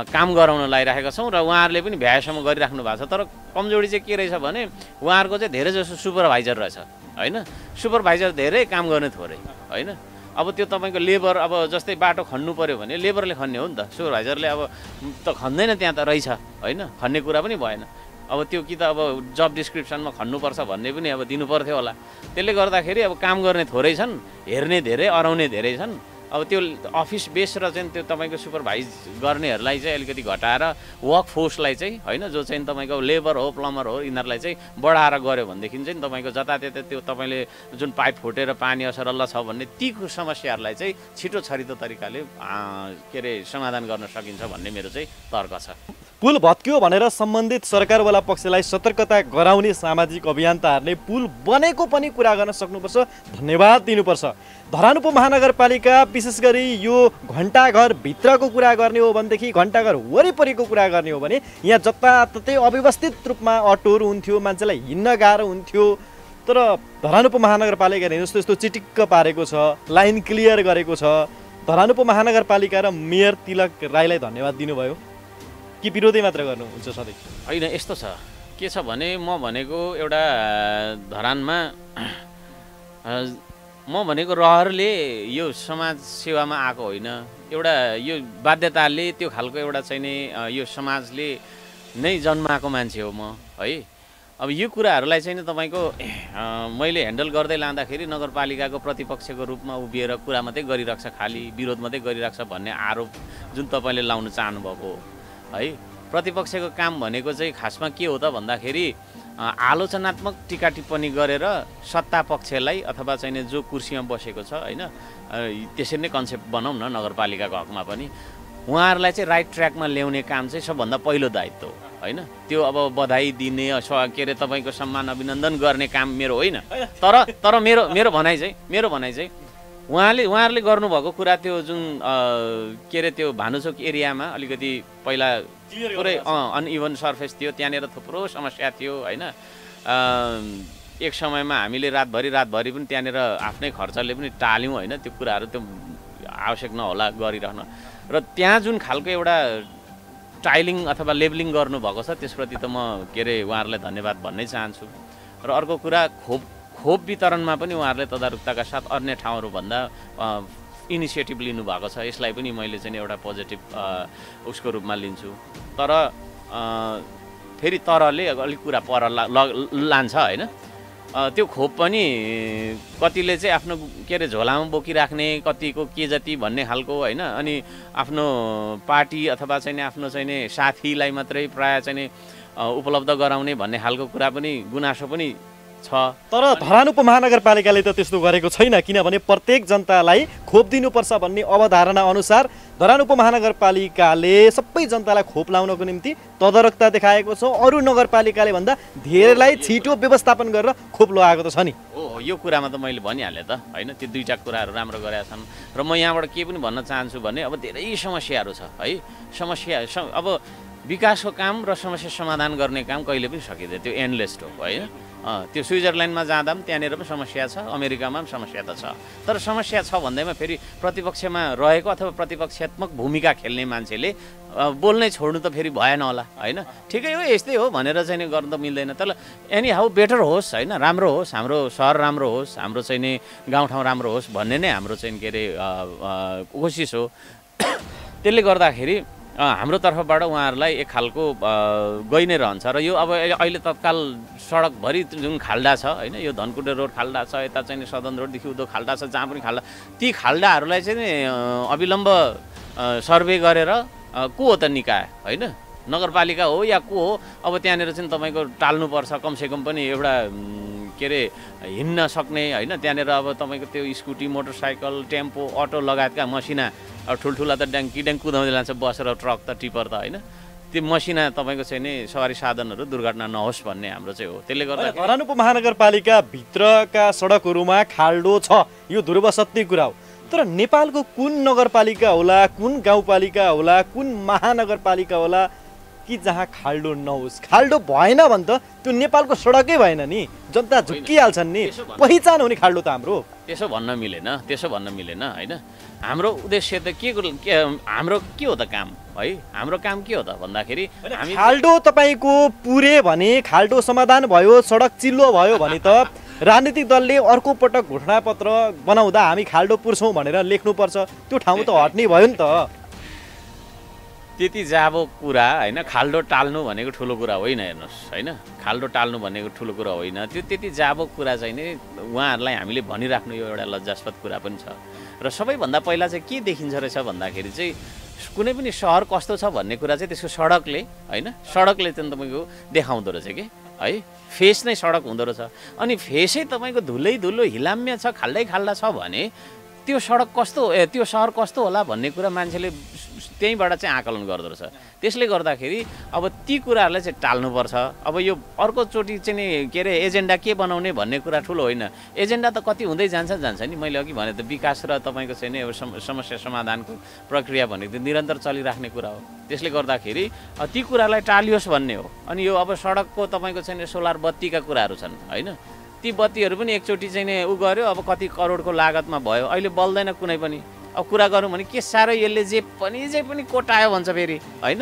S2: काम गराउन लगाइराखेका छौँ र उहाँहरूले पनि भ्याएसम्म गरिराख्नु भएको छ। तर कमजोरी चाहिँ के रहेछ भने उहाँहरूको चाहिँ धेरै जसो सुपरभाइजर रहेछ होइन? सुपरभाइजर धेरै काम गर्ने थोरै होइन? अब त्यो तपाईँको लेबर अब जस्तै बाटो खन्नु पऱ्यो भने लेबरले खन्ने हो नि त। सुपरभाइजरले अब त खन्दैन त्यहाँ त रहेछ होइन? खन्ने कुरा पनि भएन। अब त्यो कि त अब जब डिस्क्रिप्सनमा खन्नुपर्छ भन्ने पनि अब दिनु पर्थ्यो होला। त्यसले गर्दाखेरि अब काम गर्ने थोरै छन् हेर्ने धेरै अराउने धेरै छन्। अब त्यो अफिस बेस र चाहिँ त्यो तपाईँको सुपरभाइज गर्नेहरूलाई चाहिँ अलिकति घटाएर वर्क फोर्सलाई चाहिँ होइन जो चाहिँ तपाईँको लेबर हो प्लम्बर हो यिनीहरूलाई चाहिँ बढाएर गऱ्यो भनेदेखि चाहिँ तपाईँको जताततै त्यो तपाईँले जुन पाइप फुटेर पानी असरल्ल छ भन्ने ती समस्याहरूलाई चाहिँ छिटो छरितो तरिकाले के अरे समाधान गर्न सकिन्छ भन्ने मेरो चाहिँ तर्क छ।
S1: पुल भत्कियो भनेर सम्बन्धित सरकारवाला पक्षलाई सतर्कता गराउने सामाजिक अभियन्ताहरूले पुल बनेको पनि कुरा गर्न सक्नुपर्छ। धन्यवाद दिनुपर्छ। धरान उपमहानगरपालिका विशेष गरी यो घन्टाघर भित्रको कुरा गर्ने हो भनेदेखि घन्टाघर वरिपरिको कुरा गर्ने हो भने यहाँ जताततै अव्यवस्थित रूपमा अटोहरू हुन्थ्यो मान्छेलाई हिँड्न गाह्रो हुन्थ्यो। तर धरान उपमहानगरपालिकाले जस्तो यस्तो चिटिक्क पारेको छ लाइन क्लियर गरेको छ। धरान उपमहानगरपालिका र मेयर तिलक राईलाई धन्यवाद दिनुभयो। कि विरोधै मात्र गर्नुहुन्छ सधैँ?
S2: होइन यस्तो छ। के छ भने म भनेको एउटा धरानमा म भनेको रहरले यो समाज सेवामा आएको होइन। एउटा यो बाध्यताले त्यो खालको एउटा चाहिँ नि यो समाजले नै जन्माएको मान्छे हो म है। अब यो कुराहरूलाई चाहिँ नि तपाईँको मैले ह्यान्डल गर्दै लाँदाखेरि नगरपालिकाको प्रतिपक्षको रूपमा उभिएर कुरा मात्रै गरिरहेको छ खालि विरोध मात्रै गरिरहेको छ भन्ने आरोप जुन तपाईँले लाउन चाहनुभएको हो। है। प्रतिपक्षको काम भनेको चाहिँ खासमा के हो त भन्दाखेरि आलोचनात्मक टिका टिप्पणी गरेर सत्ता पक्षलाई अथवा चाहिँ जो कुर्सीमा बसेको छ होइन त्यसरी नै कन्सेप्ट बनाउँ न नगरपालिकाको हकमा पनि उहाँहरूलाई चाहिँ राइट ट्र्याकमा ल्याउने काम चाहिँ सबभन्दा पहिलो दायित्व हो होइन। त्यो अब बधाई दिने के अरे तपाईँको सम्मान अभिनन्दन गर्ने काम मेरो होइन। तर तर मेरो मेरो भनाइ चाहिँ मेरो भनाइ चाहिँ उहाँले उहाँहरूले गर्नुभएको कुरा त्यो जुन के अरे त्यो भानुचोक एरियामा अलिकति पहिला पुरै अनइभन सर्फेस थियो त्यहाँनिर थुप्रो समस्या थियो होइन? एक समयमा हामीले रातभरि रातभरि पनि त्यहाँनिर आफ्नै खर्चले पनि टाल्यौँ होइन? त्यो कुराहरू त्यो आवश्यक नहोला गरिरहन। र त्यहाँ जुन खालको एउटा टाइलिङ अथवा लेबलिङ गर्नुभएको छ त्यसप्रति त म के अरे उहाँहरूलाई धन्यवाद भन्नै चाहन्छु। र अर्को कुरा खोप खोप वितरणमा पनि उहाँहरूले तदारुकताका साथ अन्य ठाउँहरूभन्दा इनिसिएटिभ लिनुभएको छ। यसलाई पनि मैले चाहिँ एउटा पोजिटिभ उसको रूपमा लिन्छु। तर फेरि तरले अलिक कुरा पर लान्छ होइन? त्यो खोप पनि कतिले चाहिँ आफ्नो के अरे झोलामा बोकिराख्ने कतिको के जति भन्ने खालको होइन? अनि आफ्नो पार्टी अथवा चाहिँ आफ्नो चाहिँ साथीलाई मात्रै प्रायः चाहिँ उपलब्ध गराउने भन्ने खालको कुरा पनि गुनासो पनि छ।
S1: तर धरान उपमहानगरपालिकाले त त्यस्तो गरेको छैन किनभने प्रत्येक जनतालाई खोप दिनुपर्छ भन्ने अवधारणा अनुसार धरान उपमहानगरपालिकाले सबै जनतालाई खोप लाउनको निम्ति तदारकता देखाएको छ। अरू नगरपालिकाले भन्दा धेरैलाई छिटो व्यवस्थापन गरेर खोप लगाएको त छ नि।
S2: हो यो कुरामा त मैले भनिहालेँ त। होइन त्यो दुईवटा कुराहरू राम्रो गरेका छन्। र म यहाँबाट के पनि भन्न चाहन्छु भने अब धेरै समस्याहरू छ है। समस्या सम- अब विकासको काम र समस्या समाधान गर्ने काम कहिले पनि सकिँदैन। त्यो एन्डलेस हो होइन त्यो स्विजरल्यान्डमा जाँदा पनि त्यहाँनिर पनि समस्या छ अमेरिकामा पनि समस्या त छ। तर समस्या छ भन्दैमा फेरि प्रतिपक्षमा रहेको अथवा प्रतिपक्षात्मक भूमिका खेल्ने मान्छेले बोल्नै छोड्नु त फेरि भएन होला होइन? ठिकै हो यस्तै हो भनेर चाहिँ नि गर्नु त मिल्दैन। तर एनी हाउ बेटर होस् होइन? राम्रो होस् हाम्रो सहर राम्रो होस् हाम्रो चाहिँ नि गाउँठाउँ राम्रो होस् भन्ने नै हाम्रो चाहिँ के अरे कोसिस हो। त्यसले गर्दाखेरि हाम्रो तर्फबाट उहाँहरूलाई एक खालको गइ नै रहन्छ। र यो अब अहिले- तत्काल सडकभरि जुन खाल्डा छ होइन यो धनकुटे रोड खाल्डा छ यता चाहिँ सदन रोडदेखि उदो खाल्डा छ जहाँ पनि खाल्डा ती खाल्डाहरूलाई चाहिँ अविलम्ब सर्वे गरेर को हो त निकाय होइन? नगरपालिका हो या को हो? अब त्यहाँनिर चाहिँ तपाईँको टाल्नुपर्छ कमसेकम पनि एउटा के अरे हिँड्न सक्ने होइन? त्यहाँनिर अब तपाईँको त्यो स्कुटी मोटरसाइकल टेम्पो अटो लगायतका मसिना अब ठुल्ठुला त ड्याङ किड्याङ कुदाउँदै लान्छ बस र ट्रक त टिपर त होइन। त्यो मसिना तपाईँको चाहिँ नि सवारी साधनहरू दुर्घटना नहोस् भन्ने हाम्रो चाहिँ हो। त्यसले गर्दा
S1: होइन, धरान उपमहानगरपालिका भित्रका सडकहरूमा खाल्डो छ यो ध्रुव सत्य कुरा हो। तर नेपालको कुन नगरपालिका होला कुन गाउँपालिका होला कुन महानगरपालिका होला कि जहाँ खाल्डो नहोस्? खाल्डो भएन भने त त्यो नेपालको सडकै भएन नि। जनता झुक्किहाल्छन् नि। पहिचान हो नि खाल्डो त हाम्रो।
S2: त्यसो भन्न मिलेन त्यसो भन्न मिलेन होइन। हाम्रो उद्देश्य त के हाम्रो के हो त काम? है हाम्रो काम के हो त भन्दाखेरि
S1: खाल्डो तपाईँको पुरे भने खाल्डो समाधान भयो सडक चिल्लो भयो भने त राजनीतिक दलले अर्को पटक घोषणापत्र बनाउँदा हामी खाल्डो पुर्छौँ भनेर लेख्नुपर्छ। त्यो ठाउँ त हट्ने भयो नि त।
S2: त्यति जाबो कुरा होइन खाल्डो टाल्नु भनेको ठुलो कुरा होइन हेर्नुहोस् होइन? खाल्डो टाल्नु भनेको ठुलो कुरा होइन। त्यो त्यति जाबो कुरा चाहिँ नि उहाँहरूलाई हामीले भनिराख्नु यो एउटा लज्जास्पद कुरा पनि छ। र सबैभन्दा पहिला चाहिँ के देखिन्छ रहेछ भन्दाखेरि चाहिँ कुनै पनि सहर कस्तो छ भन्ने कुरा चाहिँ त्यसको सडकले होइन? सडकले चाहिँ तपाईँको देखाउँदो रहेछ कि? है? फेस नै सडक हुँदो रहेछ। अनि फेसै तपाईँको धुलै धुलो हिलाम्य छ खाल्डै खाल्डा छ भने त्यो सडक कस्तो त्यो सहर कस्तो होला भन्ने कुरा मान्छेले त्यहीँबाट चाहिँ आकलन गर्दो रहेछ। त्यसले गर्दाखेरि अब ती कुराहरूलाई चाहिँ टाल्नुपर्छ। अब यो अर्कोचोटि चाहिँ नि के अरे एजेन्डा के बनाउने भन्ने कुरा ठुलो होइन। एजेन्डा त कति हुँदै जान्छ जान्छ नि। मैले अघि भने त विकास र तपाईँको चाहिँ नि सम- समस्या समाधानको प्रक्रिया भनेको त निरन्तर चलिराख्ने कुरा हो। त्यसले गर्दाखेरि ती कुरालाई टालियोस् भन्ने हो। अनि यो अब सडकको तपाईँको चाहिँ सोलर बत्तीका कुराहरू छन् होइन? ती बत्तीहरू पनि एकचोटि चाहिँ उ गऱ्यो। अब कति करोडको लागतमा भयो। अहिले बल्दैन कुनै पनि। अब कुरा गरौँ भने के साह्रो यसले जे पनि जे पनि कोटायो भन्छ फेरि। होइन?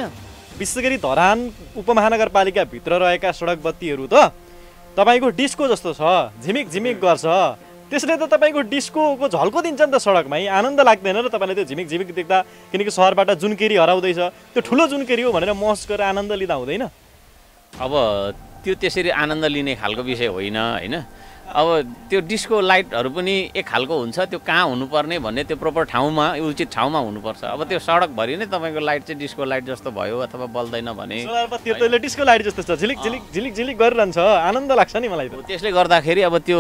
S1: विशेष गरी धरान उपमहानगरपालिकाभित्र रहेका सडक बत्तीहरू त तपाईँको डिस्को जस्तो छ झिमिक झिमिक गर्छ। त्यसले त तपाईँको डिस्कोको झल्को दिन्छ नि त सडकमा। है आनन्द लाग्दैन र तपाईँलाई त्यो झिमिक झिमिक देख्दा किनकि सहरबाट जुनकेरी हराउँदैछ। त्यो ठुलो जुनकेरी हो भनेर महसुस गरेर आनन्द लिँदा हुँदैन।
S2: अब त्यो त्यसरी आनन्द लिने खालको विषय होइन होइन? अब त्यो डिस्को लाइटहरू पनि एक खालको हुन्छ त्यो कहाँ हुनुपर्ने भन्ने त्यो प्रपर ठाउँमा उचित ठाउँमा हुनुपर्छ। अब त्यो सडकभरि नै तपाईँको लाइट चाहिँ डिस्को लाइट जस्तो भयो अथवा बल्दैन भने
S1: त्यो डिस्को लाइट जस्तो छ झिलिक झिलिक झिलिक झिलिक गरिरहन्छ आनन्द लाग्छ नि मलाई त।
S2: त्यसले गर्दाखेरि अब त्यो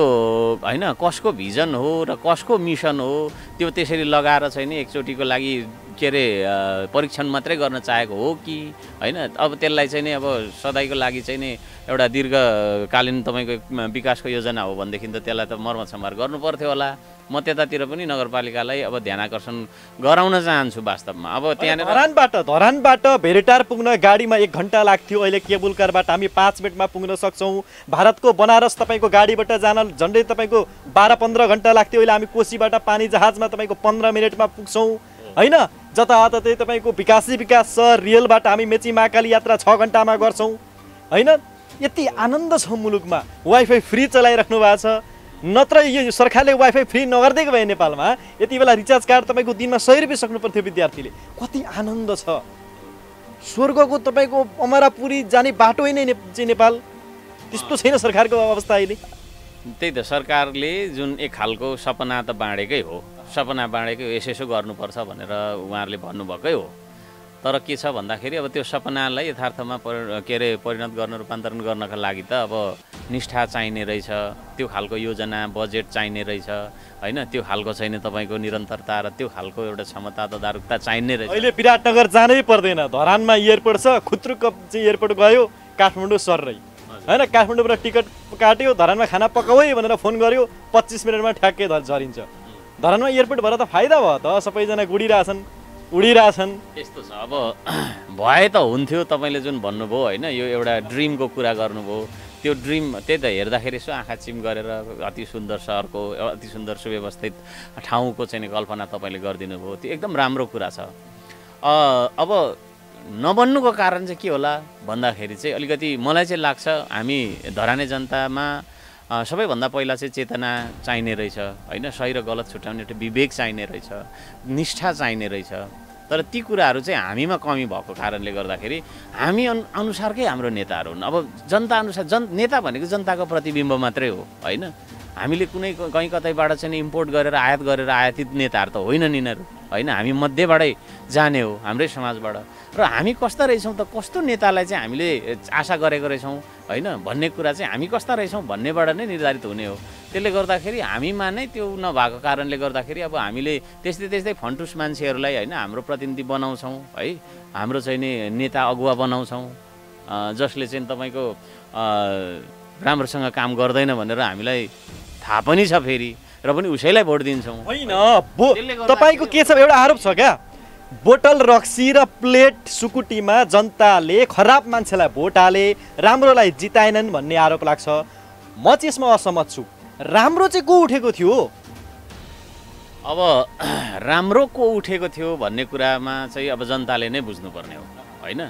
S2: होइन कसको भिजन हो र कसको मिसन हो त्यो त्यसरी लगाएर चाहिँ नि एकचोटिको लागि के अरे परीक्षण मात्रै गर्न चाहेको हो कि होइन? अब त्यसलाई चाहिँ नि अब सधैँको लागि चाहिँ नि एउटा दीर्घकालीन तपाईँको विकासको योजना हो भनेदेखि त त्यसलाई त मर्मत सम्हार गर्नु पर्थ्यो होला। म त्यतातिर पनि नगरपालिकालाई अब ध्यान आकर्षण गराउन चाहन्छु वास्तवमा। अब त्यहाँनिर
S1: धरानबाट धरानबाट भेरेटार पुग्न गाडीमा एक घन्टा लाग्थ्यो। अहिले केबुल कारबाट हामी पाँच मिनटमा पुग्न सक्छौँ। भारतको बनारस तपाईँको गाडीबाट जान झन्डै तपाईँको बाह्र पन्ध्र घन्टा लाग्थ्यो। अहिले हामी कोसीबाट पानी जहाजमा तपाईँको पन्ध्र मिनटमा पुग्छौँ। होइन? जताततै तपाईँको विकासै विकास छ रियलबाट हामी मेची महाकाली यात्रा छ घन्टामा गर्छौँ। होइन? यति आनन्द छ मुलुकमा। वाइफाई फ्री चलाइराख्नु भएको छ। नत्र यो सरकारले वाइफाई फ्री नगरिदिएको भए नेपालमा यति बेला रिचार्ज कार्ड तपाईँको दिनमा सय रुपियाँ सक्नु पर्थ्यो विद्यार्थीले। कति आनन्द छ। स्वर्गको तपाईँको अमरापुरी जाने बाटो नै ने, चाहिँ नेपाल। त्यस्तो छैन सरकारको अवस्था अहिले।
S2: त्यही त सरकारले जुन एक खालको सपना त बाँडेकै हो। सपना बाँडेकै यसो यसो गर्नुपर्छ भनेर उहाँहरूले भन्नुभएकै हो। तर के छ भन्दाखेरि अब त्यो सपनालाई यथार्थमा परि के अरे परिणत गर्न रूपान्तरण गर्नका लागि त अब निष्ठा चाहिने रहेछ त्यो खालको योजना बजेट चाहिने रहेछ होइन? त्यो खालको छैन तपाईँको निरन्तरता र त्यो खालको एउटा क्षमता तदारुकता चाहिने रहेछ।
S1: अहिले विराटनगर जानै पर्दैन। धरानमा एयरपोर्ट छ खुत्रुक चाहिँ एयरपोर्ट गयो काठमाडौँ सर्रै। होइन? काठमाडौँबाट टिकट काट्यो धरानमा खाना पकाऊ है भनेर फोन गर्यो पच्चिस मिनटमा ठ्याक्कै झरिन्छ। धरानमा एयरपोर्ट भएर त फाइदा भयो त। सबैजना गुडिरहेछन् उडिरहेछन्।
S2: यस्तो छ। अब भए त हुन्थ्यो तपाईँले जुन भन्नुभयो होइन यो एउटा ड्रिमको कुरा गर्नुभयो। त्यो ड्रिम त्यही त हेर्दाखेरि यसो आँखा चिम गरेर अति सुन्दर सहरको अति सुन्दर सुव्यवस्थित ठाउँको चाहिँ कल्पना तपाईँले गरिदिनु भयो त्यो एकदम राम्रो कुरा छ। अब नबन्नुको कारण चाहिँ के होला भन्दाखेरि चाहिँ अलिकति मलाई चाहिँ लाग्छ हामी धराने जनतामा सबैभन्दा पहिला चाहिँ चेतना चाहिने रहेछ होइन? सही र गलत छुट्याउने एउटा विवेक चाहिने रहेछ निष्ठा चाहिने रहेछ। तर ती कुराहरू चाहिँ हामीमा कमी भएको कारणले गर्दाखेरि हामी अनु अनुसारकै हाम्रो नेताहरू हुन्। अब जनता अनुसार जन नेता भनेको जनताको प्रतिबिम्ब मात्रै हो होइन? हामीले कुनै कहीँ कतैबाट चाहिँ इम्पोर्ट गरेर आयात गरेर आयातित नेताहरू त होइनन् यिनीहरू। होइन हामी मध्येबाटै जाने हो हाम्रै समाजबाट। र हामी कस्ता रहेछौँ त? कस्तो नेतालाई चाहिँ हामीले आशा गरेको रहेछौँ? होइन भन्ने कुरा चाहिँ हामी कस्ता रहेछौँ भन्नेबाट नै निर्धारित हुने हो। त्यसले गर्दाखेरि हामीमा नै त्यो नभएको कारणले गर्दाखेरि अब हामीले त्यस्तै त्यस्तै फन्टुस मान्छेहरूलाई होइन हाम्रो प्रतिनिधि बनाउँछौँ है। हाम्रो चाहिँ नि नेता अगुवा बनाउँछौँ। जसले चाहिँ तपाईँको राम्रोसँग काम गर्दैन भनेर हामीलाई थाहा पनि छ फेरि। र पनि उसैलाई भोट दिन्छौँ।
S1: होइन तपाईँको के छ एउटा आरोप छ क्या? बोतल रक्सी र प्लेट सुकुटीमा जनताले खराब मान्छेलाई भोट हाले राम्रोलाई जिताएनन् भन्ने आरोप लाग्छ। म चाहिँ यसमा असहमत छु। राम्रो चाहिँ को उठेको थियो?
S2: अब राम्रो को उठेको थियो भन्ने कुरामा चाहिँ अब जनताले नै बुझ्नुपर्ने हो होइन?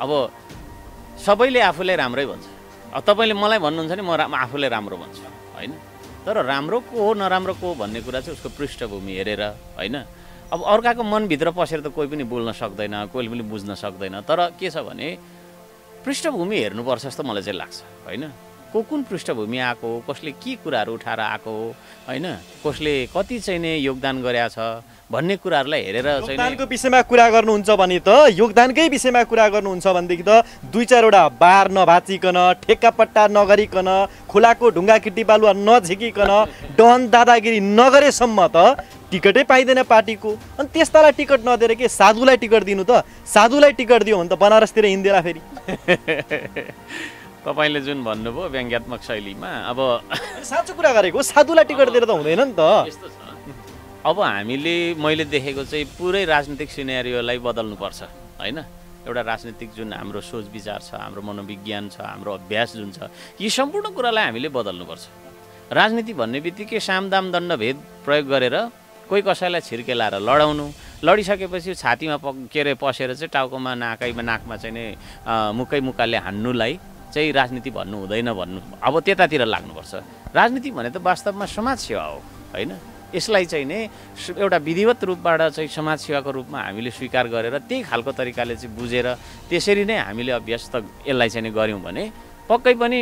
S2: अब सबैले आफूलाई राम्रै भन्छ। अब तपाईँले मलाई भन्नुहुन्छ नि म रा आफूलाई राम्रो भन्छु होइन? तर राम्रो को हो नराम्रो को हो भन्ने कुरा चाहिँ उसको पृष्ठभूमि हेरेर होइन? अब अर्काको मनभित्र पसेर त कोही पनि बोल्न सक्दैन कोही पनि बुझ्न सक्दैन तर के छ भने पृष्ठभूमि हेर्नुपर्छ जस्तो मलाई चाहिँ लाग्छ होइन? को कुन पृष्ठभूमि आएको हो? कसले के कुराहरू उठाएर आएको हो? होइन? कसले कति चाहिँ नै योगदान गरेका छ? भन्ने कुराहरूलाई हेरेर
S1: योगदानको विषयमा कुरा गर्नुहुन्छ भने त योगदानकै विषयमा कुरा गर्नुहुन्छ भनेदेखि त दुई चारवटा बार नभाचिकन ठेक्कापट्टा नगरिकन खोलाको ढुङ्गा किटी बालुवा नझिकिकन डन दादागिरी नगरेसम्म त टिकटै पाइँदैन पार्टीको। अनि त्यस्तालाई टिकट नदिएर के साधुलाई टिकट दिनु त? साधुलाई टिकट दियो भने त बनारसतिर हिँड्देला फेरि।
S2: तपाईँले जुन भन्नुभयो व्यङ्ग्यात्मक शैलीमा अब
S1: साँचो कुरा गरेको साधुलाई टिकट दिएर त हुँदैन नि त।
S2: यस्तो छ। अब हामीले मैले देखेको चाहिँ पुरै राजनीतिक सिनेरियोलाई बदल्नुपर्छ होइन? एउटा राजनीतिक जुन हाम्रो सोच विचार छ हाम्रो मनोविज्ञान छ हाम्रो अभ्यास जुन छ यी सम्पूर्ण कुरालाई हामीले बदल्नुपर्छ। राजनीति भन्ने बित्तिकै सामदाम दण्ड भेद प्रयोग गरेर कोही कसैलाई छिर्के लाएर लडाउनु लडिसकेपछि छातीमा प के अरे पसेर चाहिँ टाउकोमा नाकैमा नाकमा चाहिँ नै अँ, मुकै मुकाले हान्नुलाई चाहिँ राजनीति भन्नु हुँदैन भन्नु अब त्यतातिर लाग्नुपर्छ। राजनीति भने त वास्तवमा समाज सेवा हो होइन? यसलाई चाहिँ नै एउटा विधिवत रूपबाट चाहिँ समाज सेवाको रूपमा हामीले स्वीकार गरेर त्यही खालको तरिकाले चाहिँ बुझेर त्यसरी नै हामीले अभ्यास त यसलाई चाहिँ नि गऱ्यौँ भने पक्कै पनि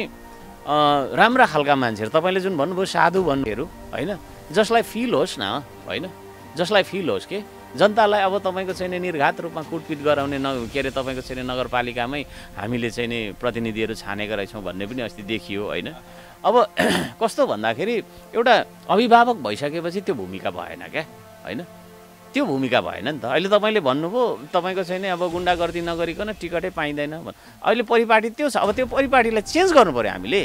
S2: राम्रा खालका मान्छेहरू तपाईँले जुन भन्नुभयो साधु भन्नेहरू होइन? जसलाई फिल होस् न होइन? जसलाई फिल होस् के? जनतालाई अब तपाईँको चाहिँ निर्घात रूपमा कुटपिट गराउने न के अरे तपाईँको चाहिँ नगरपालिकामै हामीले चाहिँ नि प्रतिनिधिहरू छानेका रहेछौँ भन्ने पनि अस्ति देखियो होइन? अब कस्तो भन्दाखेरि एउटा अभिभावक भइसकेपछि त्यो भूमिका भएन क्या होइन? त्यो भूमिका भएन नि त। अहिले तपाईँले भन्नुभयो तपाईँको चाहिँ नि अब गुन्डागर्दी नगरिकन टिकटै पाइँदैन अहिले परिपाटी त्यो छ अब त्यो परिपाटीलाई चेन्ज गर्नु पऱ्यो हामीले।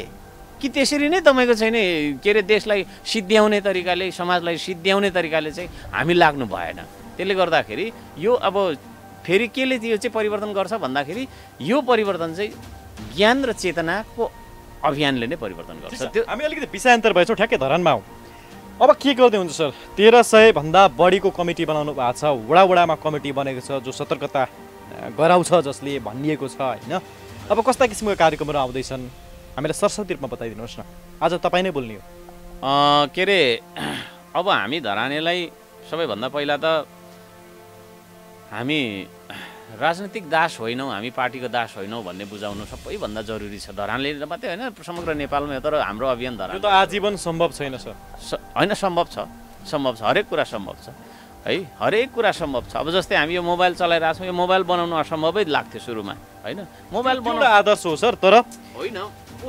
S2: कि त्यसरी नै तपाईँको चाहिँ नि के अरे देशलाई सिद्ध्याउने तरिकाले समाजलाई सिद्ध्याउने तरिकाले चाहिँ हामी लाग्नु भएन। त्यसले गर्दाखेरि यो अब फेरि केले यो चाहिँ परिवर्तन गर्छ भन्दाखेरि यो परिवर्तन चाहिँ ज्ञान र चेतनाको अभियानले नै परिवर्तन गर्छ। त्यो
S1: हामी अलिकति विषयान्तर भएछौँ ठ्याक्कै धरानमा हौँ। अब के गर्दै हुन्छ सर? तेह्र सयभन्दा बढीको कमिटी बनाउनु भएको छ वडा वडामा कमिटी बनेको छ जो सतर्कता गराउँछ जसले भनिएको छ होइन? अब कस्ता किसिमको कार्यक्रमहरू आउँदैछन्? हामीलाई सरस्वती रूपमा बताइदिनुहोस् न। आज तपाईँ नै बोल्ने हो।
S2: के अरे अब हामी धरानेलाई सबैभन्दा पहिला त हामी राजनीतिक दास होइनौँ हामी पार्टीको दास होइनौँ भन्ने बुझाउनु सबैभन्दा जरुरी छ। धरानले मात्रै होइन समग्र नेपालमा तर हाम्रो अभियान धरान
S1: त आजीवन सम्भव छैन सर।
S2: होइन सम्भव छ। सम्भव छ हरेक कुरा सम्भव छ। है हरेक कुरा सम्भव छ। अब जस्तै हामी यो मोबाइल चलाइरहेको छौँ यो मोबाइल बनाउनु असम्भवै लाग्थ्यो सुरुमा होइन? मोबाइल बनाउनु
S1: आदर्श हो सर तर
S2: होइन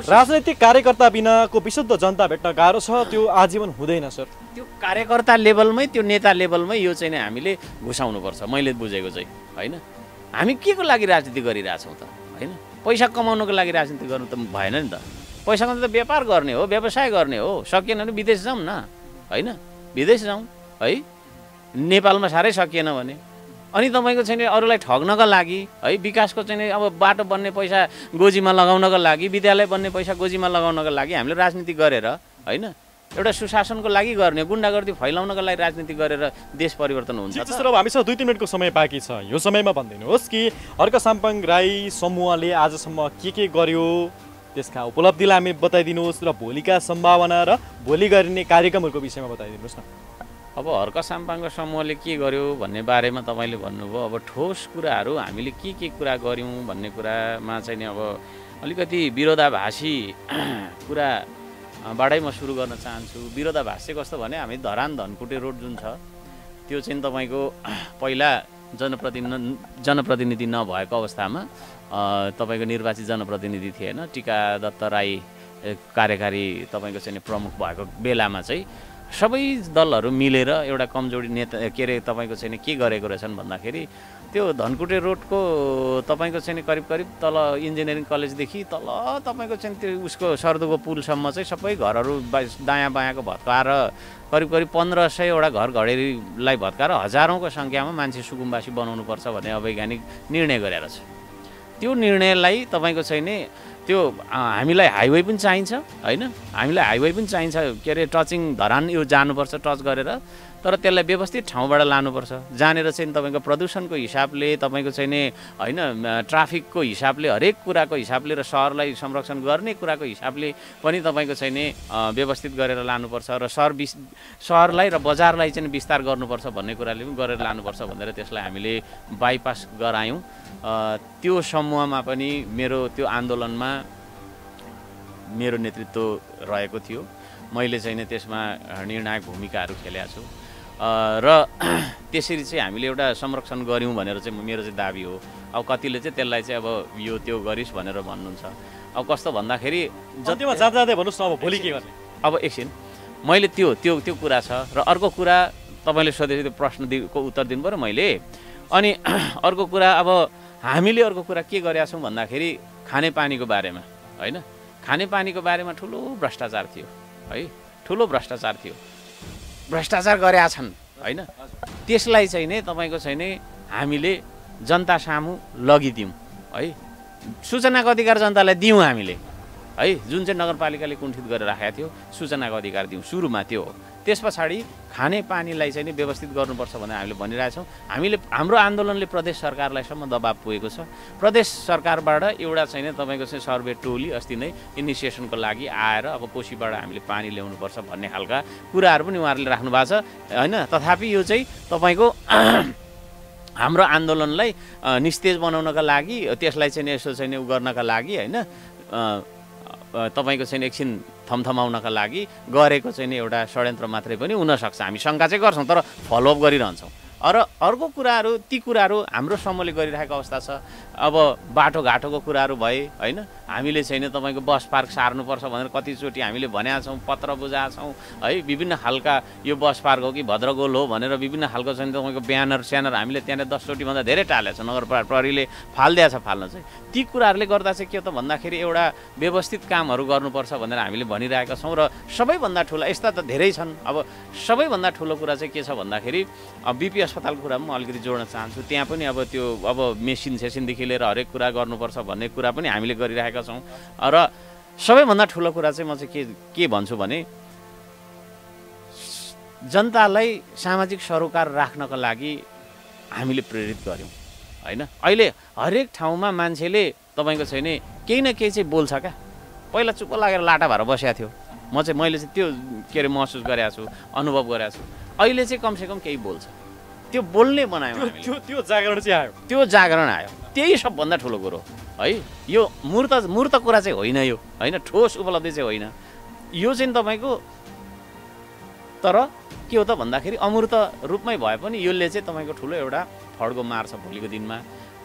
S1: राजनैतिक कार्यकर्ता बिनाको विशुद्ध जनता भेट्न गाह्रो छ त्यो आजीवन हुँदैन सर।
S2: त्यो कार्यकर्ता लेभलमै त्यो नेता लेभलमै यो चाहिँ हामीले घुसाउनुपर्छ। मैले बुझेको चाहिँ होइन? हामी के को लागि राजनीति गरिरहेछौँ त होइन? पैसा कमाउनुको लागि राजनीति गर्नु त भएन नि त। पैसा कमाउनु त व्यापार गर्ने हो व्यवसाय गर्ने हो सकिएन भने विदेश जाउँ न होइन? विदेश जाउँ है? नेपालमा साह्रै सकिएन भने। अनि तपाईँको चाहिँ अरूलाई ठग्नका लागि है? विकासको चाहिँ अब बाटो बन्ने पैसा गोजीमा लगाउनको लागि विद्यालय बन्ने पैसा गोजीमा लगाउनको लागि हामीले राजनीति गरेर होइन? एउटा सुशासनको लागि गर्ने गुन्डागर्दी फैलाउनको लागि राजनीति गरेर देश परिवर्तन हुन्छ?
S1: सर अब हामीसँग दुई तिन मिनटको समय बाँकी छ। यो समयमा भनिदिनुहोस् कि अर्क साम्पाङ राई समूहले आजसम्म के के गर्यो त्यसका उपलब्धिलाई हामी बताइदिनुहोस् र भोलिका सम्भावना र भोलि गरिने कार्यक्रमहरूको विषयमा बताइदिनुहोस् न।
S2: अब हर्क साम्पाङको समूहले के गर्यो भन्ने बारेमा तपाईँले भन्नुभयो। अब ठोस कुराहरू हामीले के के कुरा गऱ्यौँ भन्ने कुरामा चाहिँ नि अब अलिकति विरोधाभासी कुरा बाटै म सुरु गर्न चाहन्छु। विरोधाभास चाहिँ कस्तो भने हामी धरान धनकुटे रोड जुन छ त्यो चाहिँ तपाईँको पहिला जनप्रतिनिधि जनप्रतिनिधि नभएको अवस्थामा तपाईँको निर्वाचित जनप्रतिनिधि थिएन। टिका दत्त राई कार्यकारी तपाईँको चाहिँ प्रमुख भएको बेलामा चाहिँ सबै दलहरू मिलेर एउटा कमजोरी नेता के अरे तपाईँको चाहिँ के गरेको रहेछन् भन्दाखेरि त्यो धनकुटे रोडको तपाईँको चाहिँ करिब करिब तल इन्जिनियरिङ कलेजदेखि तल तपाईँको चाहिँ त्यो उसको सर्दुको पुलसम्म चाहिँ सबै घरहरू दायाँ बायाँको भत्काएर करिब करिब पन्ध्र सयवटा घर घडेरीलाई भत्काएर हजारौँको सङ्ख्यामा मान्छे सुकुम्बासी बनाउनुपर्छ भन्ने अवैज्ञानिक निर्णय गरेर छ। त्यो निर्णयलाई तपाईँको चाहिँ नि त्यो हामीलाई हाइवे पनि चाहिन्छ होइन? हामीलाई हाइवे पनि चाहिन्छ। के अरे टचिङ धरान यो जानुपर्छ टच गरेर तर त्यसलाई व्यवस्थित ठाउँबाट लानुपर्छ। जानेर चाहिँ तपाईँको प्रदूषणको हिसाबले तपाईँको चाहिँ नि होइन ट्राफिकको हिसाबले हरेक कुराको हिसाबले र सहरलाई संरक्षण गर्ने कुराको हिसाबले पनि तपाईँको चाहिँ नि व्यवस्थित गरेर लानुपर्छ र सहर विस सहरलाई र बजारलाई चाहिँ विस्तार गर्नुपर्छ भन्ने कुराले पनि गरेर लानुपर्छ भनेर त्यसलाई हामीले बाइपास गरायौँ। त्यो समूहमा पनि मेरो त्यो आन्दोलनमा मेरो नेतृत्व रहेको थियो। मैले चाहिँ नि त्यसमा निर्णायक भूमिकाहरू खेलेको छु। र त्यसरी चाहिँ हामीले एउटा संरक्षण गऱ्यौँ भनेर चाहिँ मेरो चाहिँ दाबी हो। अब कतिले चाहिँ त्यसलाई चाहिँ अब यो त्यो गरिस् भनेर भन्नुहुन्छ। अब कस्तो भन्दाखेरि जति
S1: जतिमा जाँदा जाँदै भन्नुहोस् न अब भोलि के गर्ने?
S2: अब एकछिन। मैले त्यो त्यो त्यो कुरा छ र अर्को कुरा तपाईँले सोधेको त्यो प्रश्न दिएको उत्तर दिनु पऱ्यो मैले। अनि अर्को कुरा अब हामीले अर्को कुरा के गरेका छौँ भन्दाखेरि खानेपानीको बारेमा होइन? खानेपानीको बारेमा ठुलो भ्रष्टाचार थियो है? ठुलो भ्रष्टाचार थियो। भ्रष्टाचार गरेका छन् होइन? त्यसलाई चाहिँ नै तपाईँको चाहिँ नै हामीले जनता सामु लगिदिउँ है? सूचनाको अधिकार जनतालाई दियौँ हामीले है? जुन चाहिँ नगरपालिकाले कुण्ठित गरेर राखेको थियो सूचनाको अधिकार दिउँ। सुरुमा त्यो हो। त्यस पछाडि खानेपानीलाई चाहिँ नि व्यवस्थित गर्नुपर्छ भनेर हामीले भनिरहेछौँ हामीले हाम्रो आन्दोलनले प्रदेश सरकारलाईसम्म दबाब पुगेको छ। प्रदेश सरकारबाट एउटा चाहिँ तपाईँको चाहिँ सर्वे टोली अस्ति नै इनिसिएसनको लागि आएर अब कोसीबाट हामीले पानी ल्याउनुपर्छ भन्ने खालका कुराहरू पनि उहाँहरूले राख्नु भएको छ। होइन तथापि यो चाहिँ तपाईँको हाम्रो आन्दोलनलाई निस्तेज बनाउनका लागि त्यसलाई चाहिँ यसो चाहिँ उ गर्नका लागि होइन तपाईँको चाहिँ एकछिन थमथमाउनका लागि गरेको चाहिँ एउटा षड्यन्त्र मात्रै पनि हुनसक्छ। हामी शङ्का चाहिँ गर्छौँ तर फलोअप गरिरहन्छौँ। र अर्को कुराहरू ती कुराहरू हाम्रो समूहले गरिरहेको अवस्था छ। अब बाटोघाटोको कुराहरू भए होइन? हामीले चाहिँ नि तपाईँको बस पार्क सार्नुपर्छ भनेर कतिचोटि हामीले भनेका छौँ पत्र बुझाएको छौँ है? विभिन्न खालका यो बस पार्क हो कि भद्रगोल हो भनेर विभिन्न खालको चाहिँ तपाईँको ब्यानर स्यानर हामीले त्यहाँनिर दसचोटिभन्दा धेरै टालेको छ नगर प्रहरीले फालिदिएको छ फाल्न चाहिँ। ती कुराहरूले गर्दा चाहिँ के त भन्दाखेरि एउटा व्यवस्थित कामहरू गर्नुपर्छ भनेर हामीले भनिरहेका छौँ र सबैभन्दा ठुलो यस्ता त धेरै छन् अब सबैभन्दा ठुलो कुरा चाहिँ के छ भन्दाखेरि बिपी अस्पतालको कुरा म अलिकति जोड्न चाहन्छु। त्यहाँ पनि अब त्यो अब मेसिन सेसिनदेखि लिएर हरेक कुरा गर्नुपर्छ भन्ने कुरा पनि हामीले गरिरहेका छौँ। र सबैभन्दा ठुलो कुरा चाहिँ म चाहिँ के के भन्छु भने जनतालाई सामाजिक सरोकार राख्नको लागि हामीले प्रेरित गऱ्यौँ होइन? अहिले हरेक ठाउँमा मान्छेले तपाईँको छैन केही न केही चाहिँ बोल्छ क्या। पहिला चुप्प लागेर लाटा भएर बसेको थियो। म चाहिँ मैले चाहिँ त्यो के अरे महसुस गरेको छु अनुभव गरेको छु। अहिले चाहिँ कमसेकम केही बोल्छ। त्यो बोल्ने बनायौँ
S1: त्यो त्यो त्यो जागरण चाहिँ आयो।
S2: त्यो जागरण आयो। त्यही सबभन्दा ठुलो कुरो। है यो मूर्त मूर्त कुरा चाहिँ होइन यो। होइन ठोस उपलब्धि चाहिँ होइन। यो चाहिँ तपाईँको तर के हो त भन्दाखेरि अमूर्त रूपमै भए पनि यसले चाहिँ तपाईँको ठुलो एउटा फड्को मार्छ भोलिको दिनमा।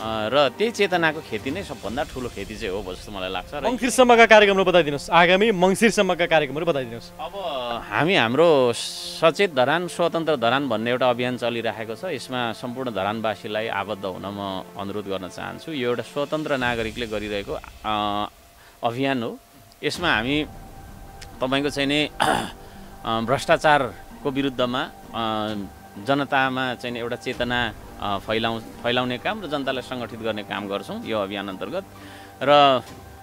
S2: र त्यही चेतनाको खेती नै सबभन्दा ठुलो खेती चाहिँ हो जस्तो मलाई लाग्छ र
S1: मङ्सिरसम्मका कार्यक्रमहरू बताइदिनुहोस्। आगामी मङ्सिरसम्मका कार्यक्रमहरू बताइदिनुहोस्।
S2: अब हामी हाम्रो सचेत धरान स्वतन्त्र धरान भन्ने एउटा अभियान चलिरहेको छ। यसमा सम्पूर्ण धरानवासीलाई आबद्ध हुन म अनुरोध गर्न चाहन्छु। यो एउटा स्वतन्त्र नागरिकले गरिरहेको अभियान हो। यसमा हामी तपाईँको चाहिँ नि भ्रष्टाचारको विरुद्धमा जनतामा चाहिँ एउटा चेतना फैलाउ फैलाउने काम र जनतालाई सङ्गठित गर्ने काम गर्छौँ यो अभियान अन्तर्गत। र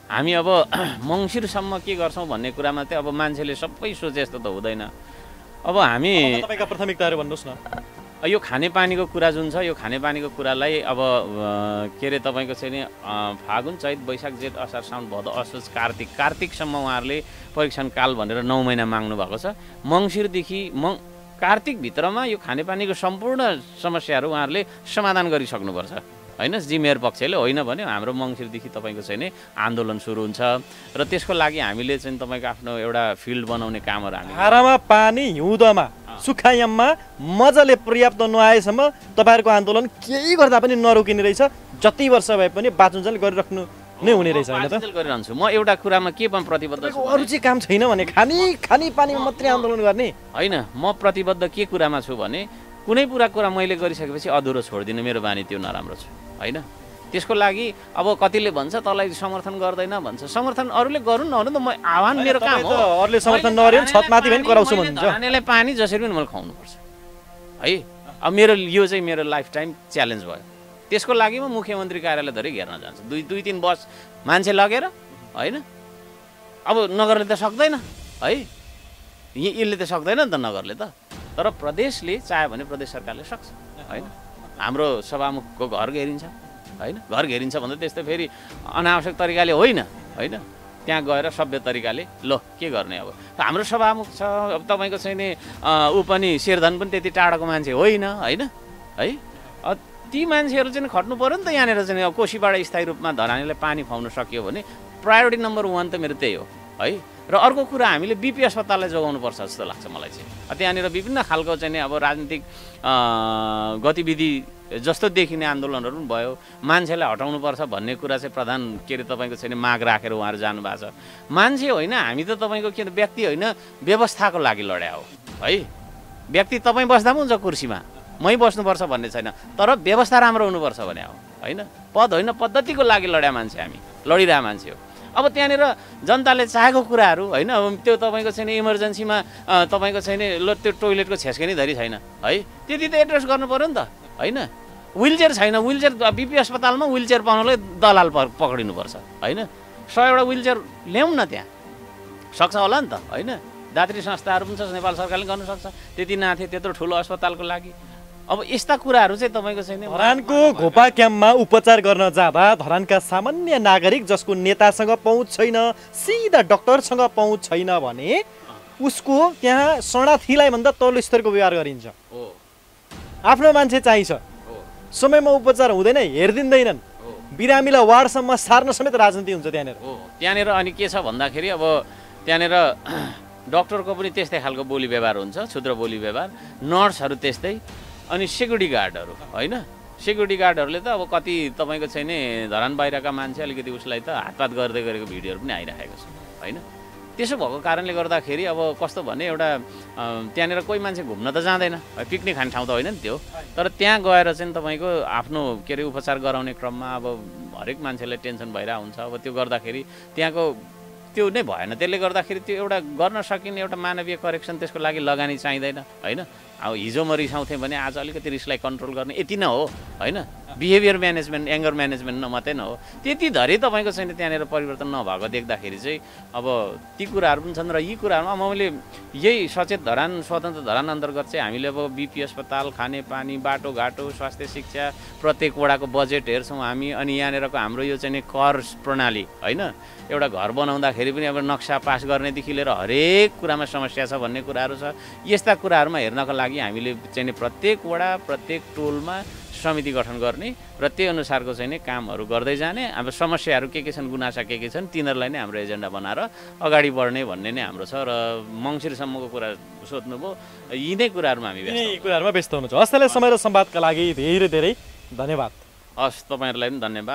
S2: हामी अब मङ्सिरसम्म के गर्छौँ भन्ने कुरामा चाहिँ अब मान्छेले सबै सोचे जस्तो त हुँदैन। अब हामी
S1: तपाईँका प्राथमिकताहरू भन्नुहोस् न।
S2: यो खानेपानीको कुरा जुन छ यो खानेपानीको कुरालाई अब के अरे तपाईँको चाहिँ फागुन चैत वैशाख जेठ असार साउन भदौ असोज कार्तिक। कार्तिकसम्म उहाँहरूले परीक्षण काल भनेर नौ महिना माग्नु भएको छ। मङ्सिरदेखि मङ कार्तिकभित्रमा यो खानेपानीको सम्पूर्ण समस्याहरू उहाँहरूले समाधान गरिसक्नुपर्छ। होइन? जिमेयर पक्षले होइन भने हाम्रो मङ्सिरदेखि तपाईँको चाहिँ नि आन्दोलन सुरु हुन्छ र त्यसको लागि हामीले चाहिँ तपाईँको आफ्नो एउटा फिल्ड बनाउने कामहरू हामी
S1: धारामा पानी हिउँदमा सुक्खायाममा मजाले पर्याप्त नआएसम्म तपाईँहरूको आन्दोलन केही गर्दा पनि नरोकिने रहेछ। जति वर्ष भए पनि बाँचुन्जेल गरिराख्नु नै हुने रहेछ होइन त?
S2: गरिरहन्छु। म एउटा कुरामा के पनि प्रतिबद्ध छु
S1: अरू चाहिँ काम छैन भने खाने खाने पानीमा मात्रै आन्दोलन गर्ने।
S2: होइन म प्रतिबद्ध के कुरामा छु भने कुनै पुरा कुरा मैले गरिसकेपछि अधुरो छोडिदिनु मेरो बानी त्यो नराम्रो छ होइन? त्यसको लागि अब कतिले भन्छ तँलाई समर्थन गर्दैन भन्छ। समर्थन अरूले गरून् नहुनु त म आह्वान मेरो काम हो।
S1: अरूले समर्थन
S2: मैले
S1: नगरे पनि कराउँछु
S2: धरानेलाई पानी जसरी पनि मैले खुवाउनुपर्छ। है? अब मेरो यो चाहिँ मेरो लाइफ टाइम च्यालेन्ज भयो। त्यसको लागि म मुख्यमन्त्री कार्यालय धरि घेर्न जान्छु। दुई दुई तिन बस मान्छे लगेर होइन? अब नगरले त सक्दैन है? यसले त सक्दैन नि त नगरले त। तर प्रदेशले चाह्यो भने प्रदेश सरकारले सक्छ होइन? हाम्रो सभामुखको घर घेरिन्छ होइन? घर घेरिन्छ भन्दा त्यस्तो फेरि अनावश्यक तरिकाले होइन होइन? त्यहाँ गएर सभ्य तरिकाले ल के गर्ने अब? हाम्रो सभामुख छ अब तपाईँको चाहिँ नि ऊ पनि शेरधन पनि त्यति टाढाको मान्छे होइन होइन? है? ती मान्छेहरू चाहिँ खट्नु पऱ्यो नि त यहाँनिर चाहिँ अब कोसीबाट स्थायी रूपमा धरानीलाई पानी खुवाउन सकियो भने प्रायोरिटी नम्बर वान त मेरो त्यही हो है? र अर्को कुरा हामीले बिपी अस्पताललाई जोगाउनुपर्छ जस्तो लाग्छ मलाई चाहिँ। त्यहाँनिर विभिन्न खालको चाहिँ अब राजनीतिक गतिविधि जस्तो देखिने आन्दोलनहरू पनि भयो। मान्छेलाई हटाउनुपर्छ भन्ने कुरा चाहिँ प्रधान के अरे तपाईँको चाहिँ नि माग राखेर उहाँहरू जानुभएको छ। मान्छे होइन हामी त तपाईँको के व्यक्ति होइन व्यवस्थाको लागि लड्या हो है? व्यक्ति तपाईँ बस्दा पनि हुन्छ कुर्सीमा। मै बस्नुपर्छ भन्ने छैन। तर व्यवस्था राम्रो हुनुपर्छ भने हो होइन? पद होइन पद्धतिको लागि लड्या मान्छे हामी लडिरहेको मान्छे हो। अब त्यहाँनिर जनताले चाहेको कुराहरू होइन? अब त्यो तपाईँको छैन इमर्जेन्सीमा तपाईँको छैन ल त्यो टोइलेटको छेस्के नै धरि छैन है? त्यति त एड्रेस पऱ्यो नि त होइन? विलचेयर छैन विलचेयर बिपी अस्पतालमा विलचेयर पाउनलाई दलाल पक्रिनुपर्छ होइन? सयवटा विलचेयर ल्याउँ न त्यहाँ। सक्छ होला नि त होइन? दात्री संस्थाहरू पनि छ नेपाल सरकारले गर्नु सक्छ। त्यति नाथे त्यत्रो ठुलो अस्पतालको लागि। अब यस्ता कुराहरू चाहिँ तपाईँको छैन।
S1: धरानको घोपा क्याम्पमा उपचार गर्न जाँदा धरानका सामान्य नागरिक जसको नेतासँग पहुँच छैन सिधा डक्टरसँग पहुँच छैन भने उसको त्यहाँ शरणार्थीलाई भन्दा तल्लो स्तरको व्यवहार गरिन्छ।
S2: हो।
S1: आफ्नो मान्छे चाहिन्छ।
S2: हो।
S1: समयमा उपचार हुँदैन हेरिदिँदैनन्।
S2: हो।
S1: बिरामीलाई वार्डसम्म सार्न समेत राजनीति हुन्छ त्यहाँनिर।
S2: हो। त्यहाँनिर अनि के छ भन्दाखेरि अब त्यहाँनिर डक्टरको पनि त्यस्तै खालको बोली व्यवहार हुन्छ क्षुद्र बोली व्यवहार। नर्सहरू त्यस्तै। अनि सेक्युरिटी गार्डहरू होइन? सेक्युरिटी गार्डहरूले त अब कति तपाईँको चाहिँ नि धरान बाहिरका मान्छे अलिकति उसलाई त हातपात गर्दै गरेको भिडियोहरू पनि आइरहेको छ होइन? त्यसो भएको कारणले गर्दाखेरि अब कस्तो भने एउटा त्यहाँनिर कोही मान्छे घुम्न त जाँदैन पिकनिक खाने ठाउँ त होइन नि त्यो। तर त्यहाँ गएर चाहिँ तपाईँको आफ्नो के अरे उपचार गराउने क्रममा अब हरेक मान्छेलाई टेन्सन भइरहेको हुन्छ। अब त्यो गर्दाखेरि त्यहाँको त्यो नै भएन। त्यसले गर्दाखेरि त्यो एउटा गर्न सकिने एउटा मानवीय करेक्सन त्यसको लागि लगानी चाहिँदैन होइन? अब हिजो म रिसाउँथेँ भने आज अलिकति रिसलाई कन्ट्रोल गर्ने यति नै हो होइन? बिहेभियर म्यानेजमेन्ट एङ्गर म्यानेजमेन्ट मात्रै न हो। त्यति धरि तपाईँको चाहिँ त्यहाँनिर परिवर्तन नभएको देख्दाखेरि चाहिँ अब ती कुराहरू पनि छन् र यी कुराहरूमा मैले यही सचेत धरान स्वतन्त्र धरान अन्तर्गत चाहिँ हामीले अब बिपी अस्पताल खानेपानी बाटोघाटो स्वास्थ्य शिक्षा प्रत्येक वडाको बजेट हेर्छौँ हामी अनि यहाँनिरको हाम्रो यो चाहिँ कर प्रणाली होइन? एउटा घर बनाउँदाखेरि पनि अब नक्सा पास गर्नेदेखि लिएर हरेक कुरामा समस्या छ भन्ने कुराहरू छ। यस्ता कुराहरूमा हेर्नको लागि हामीले चाहिँ नि प्रत्येक वडा प्रत्येक टोलमा समिति गठन गर्ने र त्यही अनुसारको चाहिँ नि कामहरू गर्दै जाने। अब समस्याहरू के के छन् गुनासा के के छन् तिनीहरूलाई नै हाम्रो एजेन्डा बनाएर अगाडि बढ्ने भन्ने नै हाम्रो छ र मङ्सिरसम्मको कुरा सोध्नुभयो। यी नै कुराहरूमा हामी
S1: यिनै कुराहरूमा व्यस्त हुनुहुन्छ। हस्तले समय र सम्वादका लागि धेरै धेरै धन्यवाद।
S2: हस् तपाईँहरूलाई पनि धन्यवाद।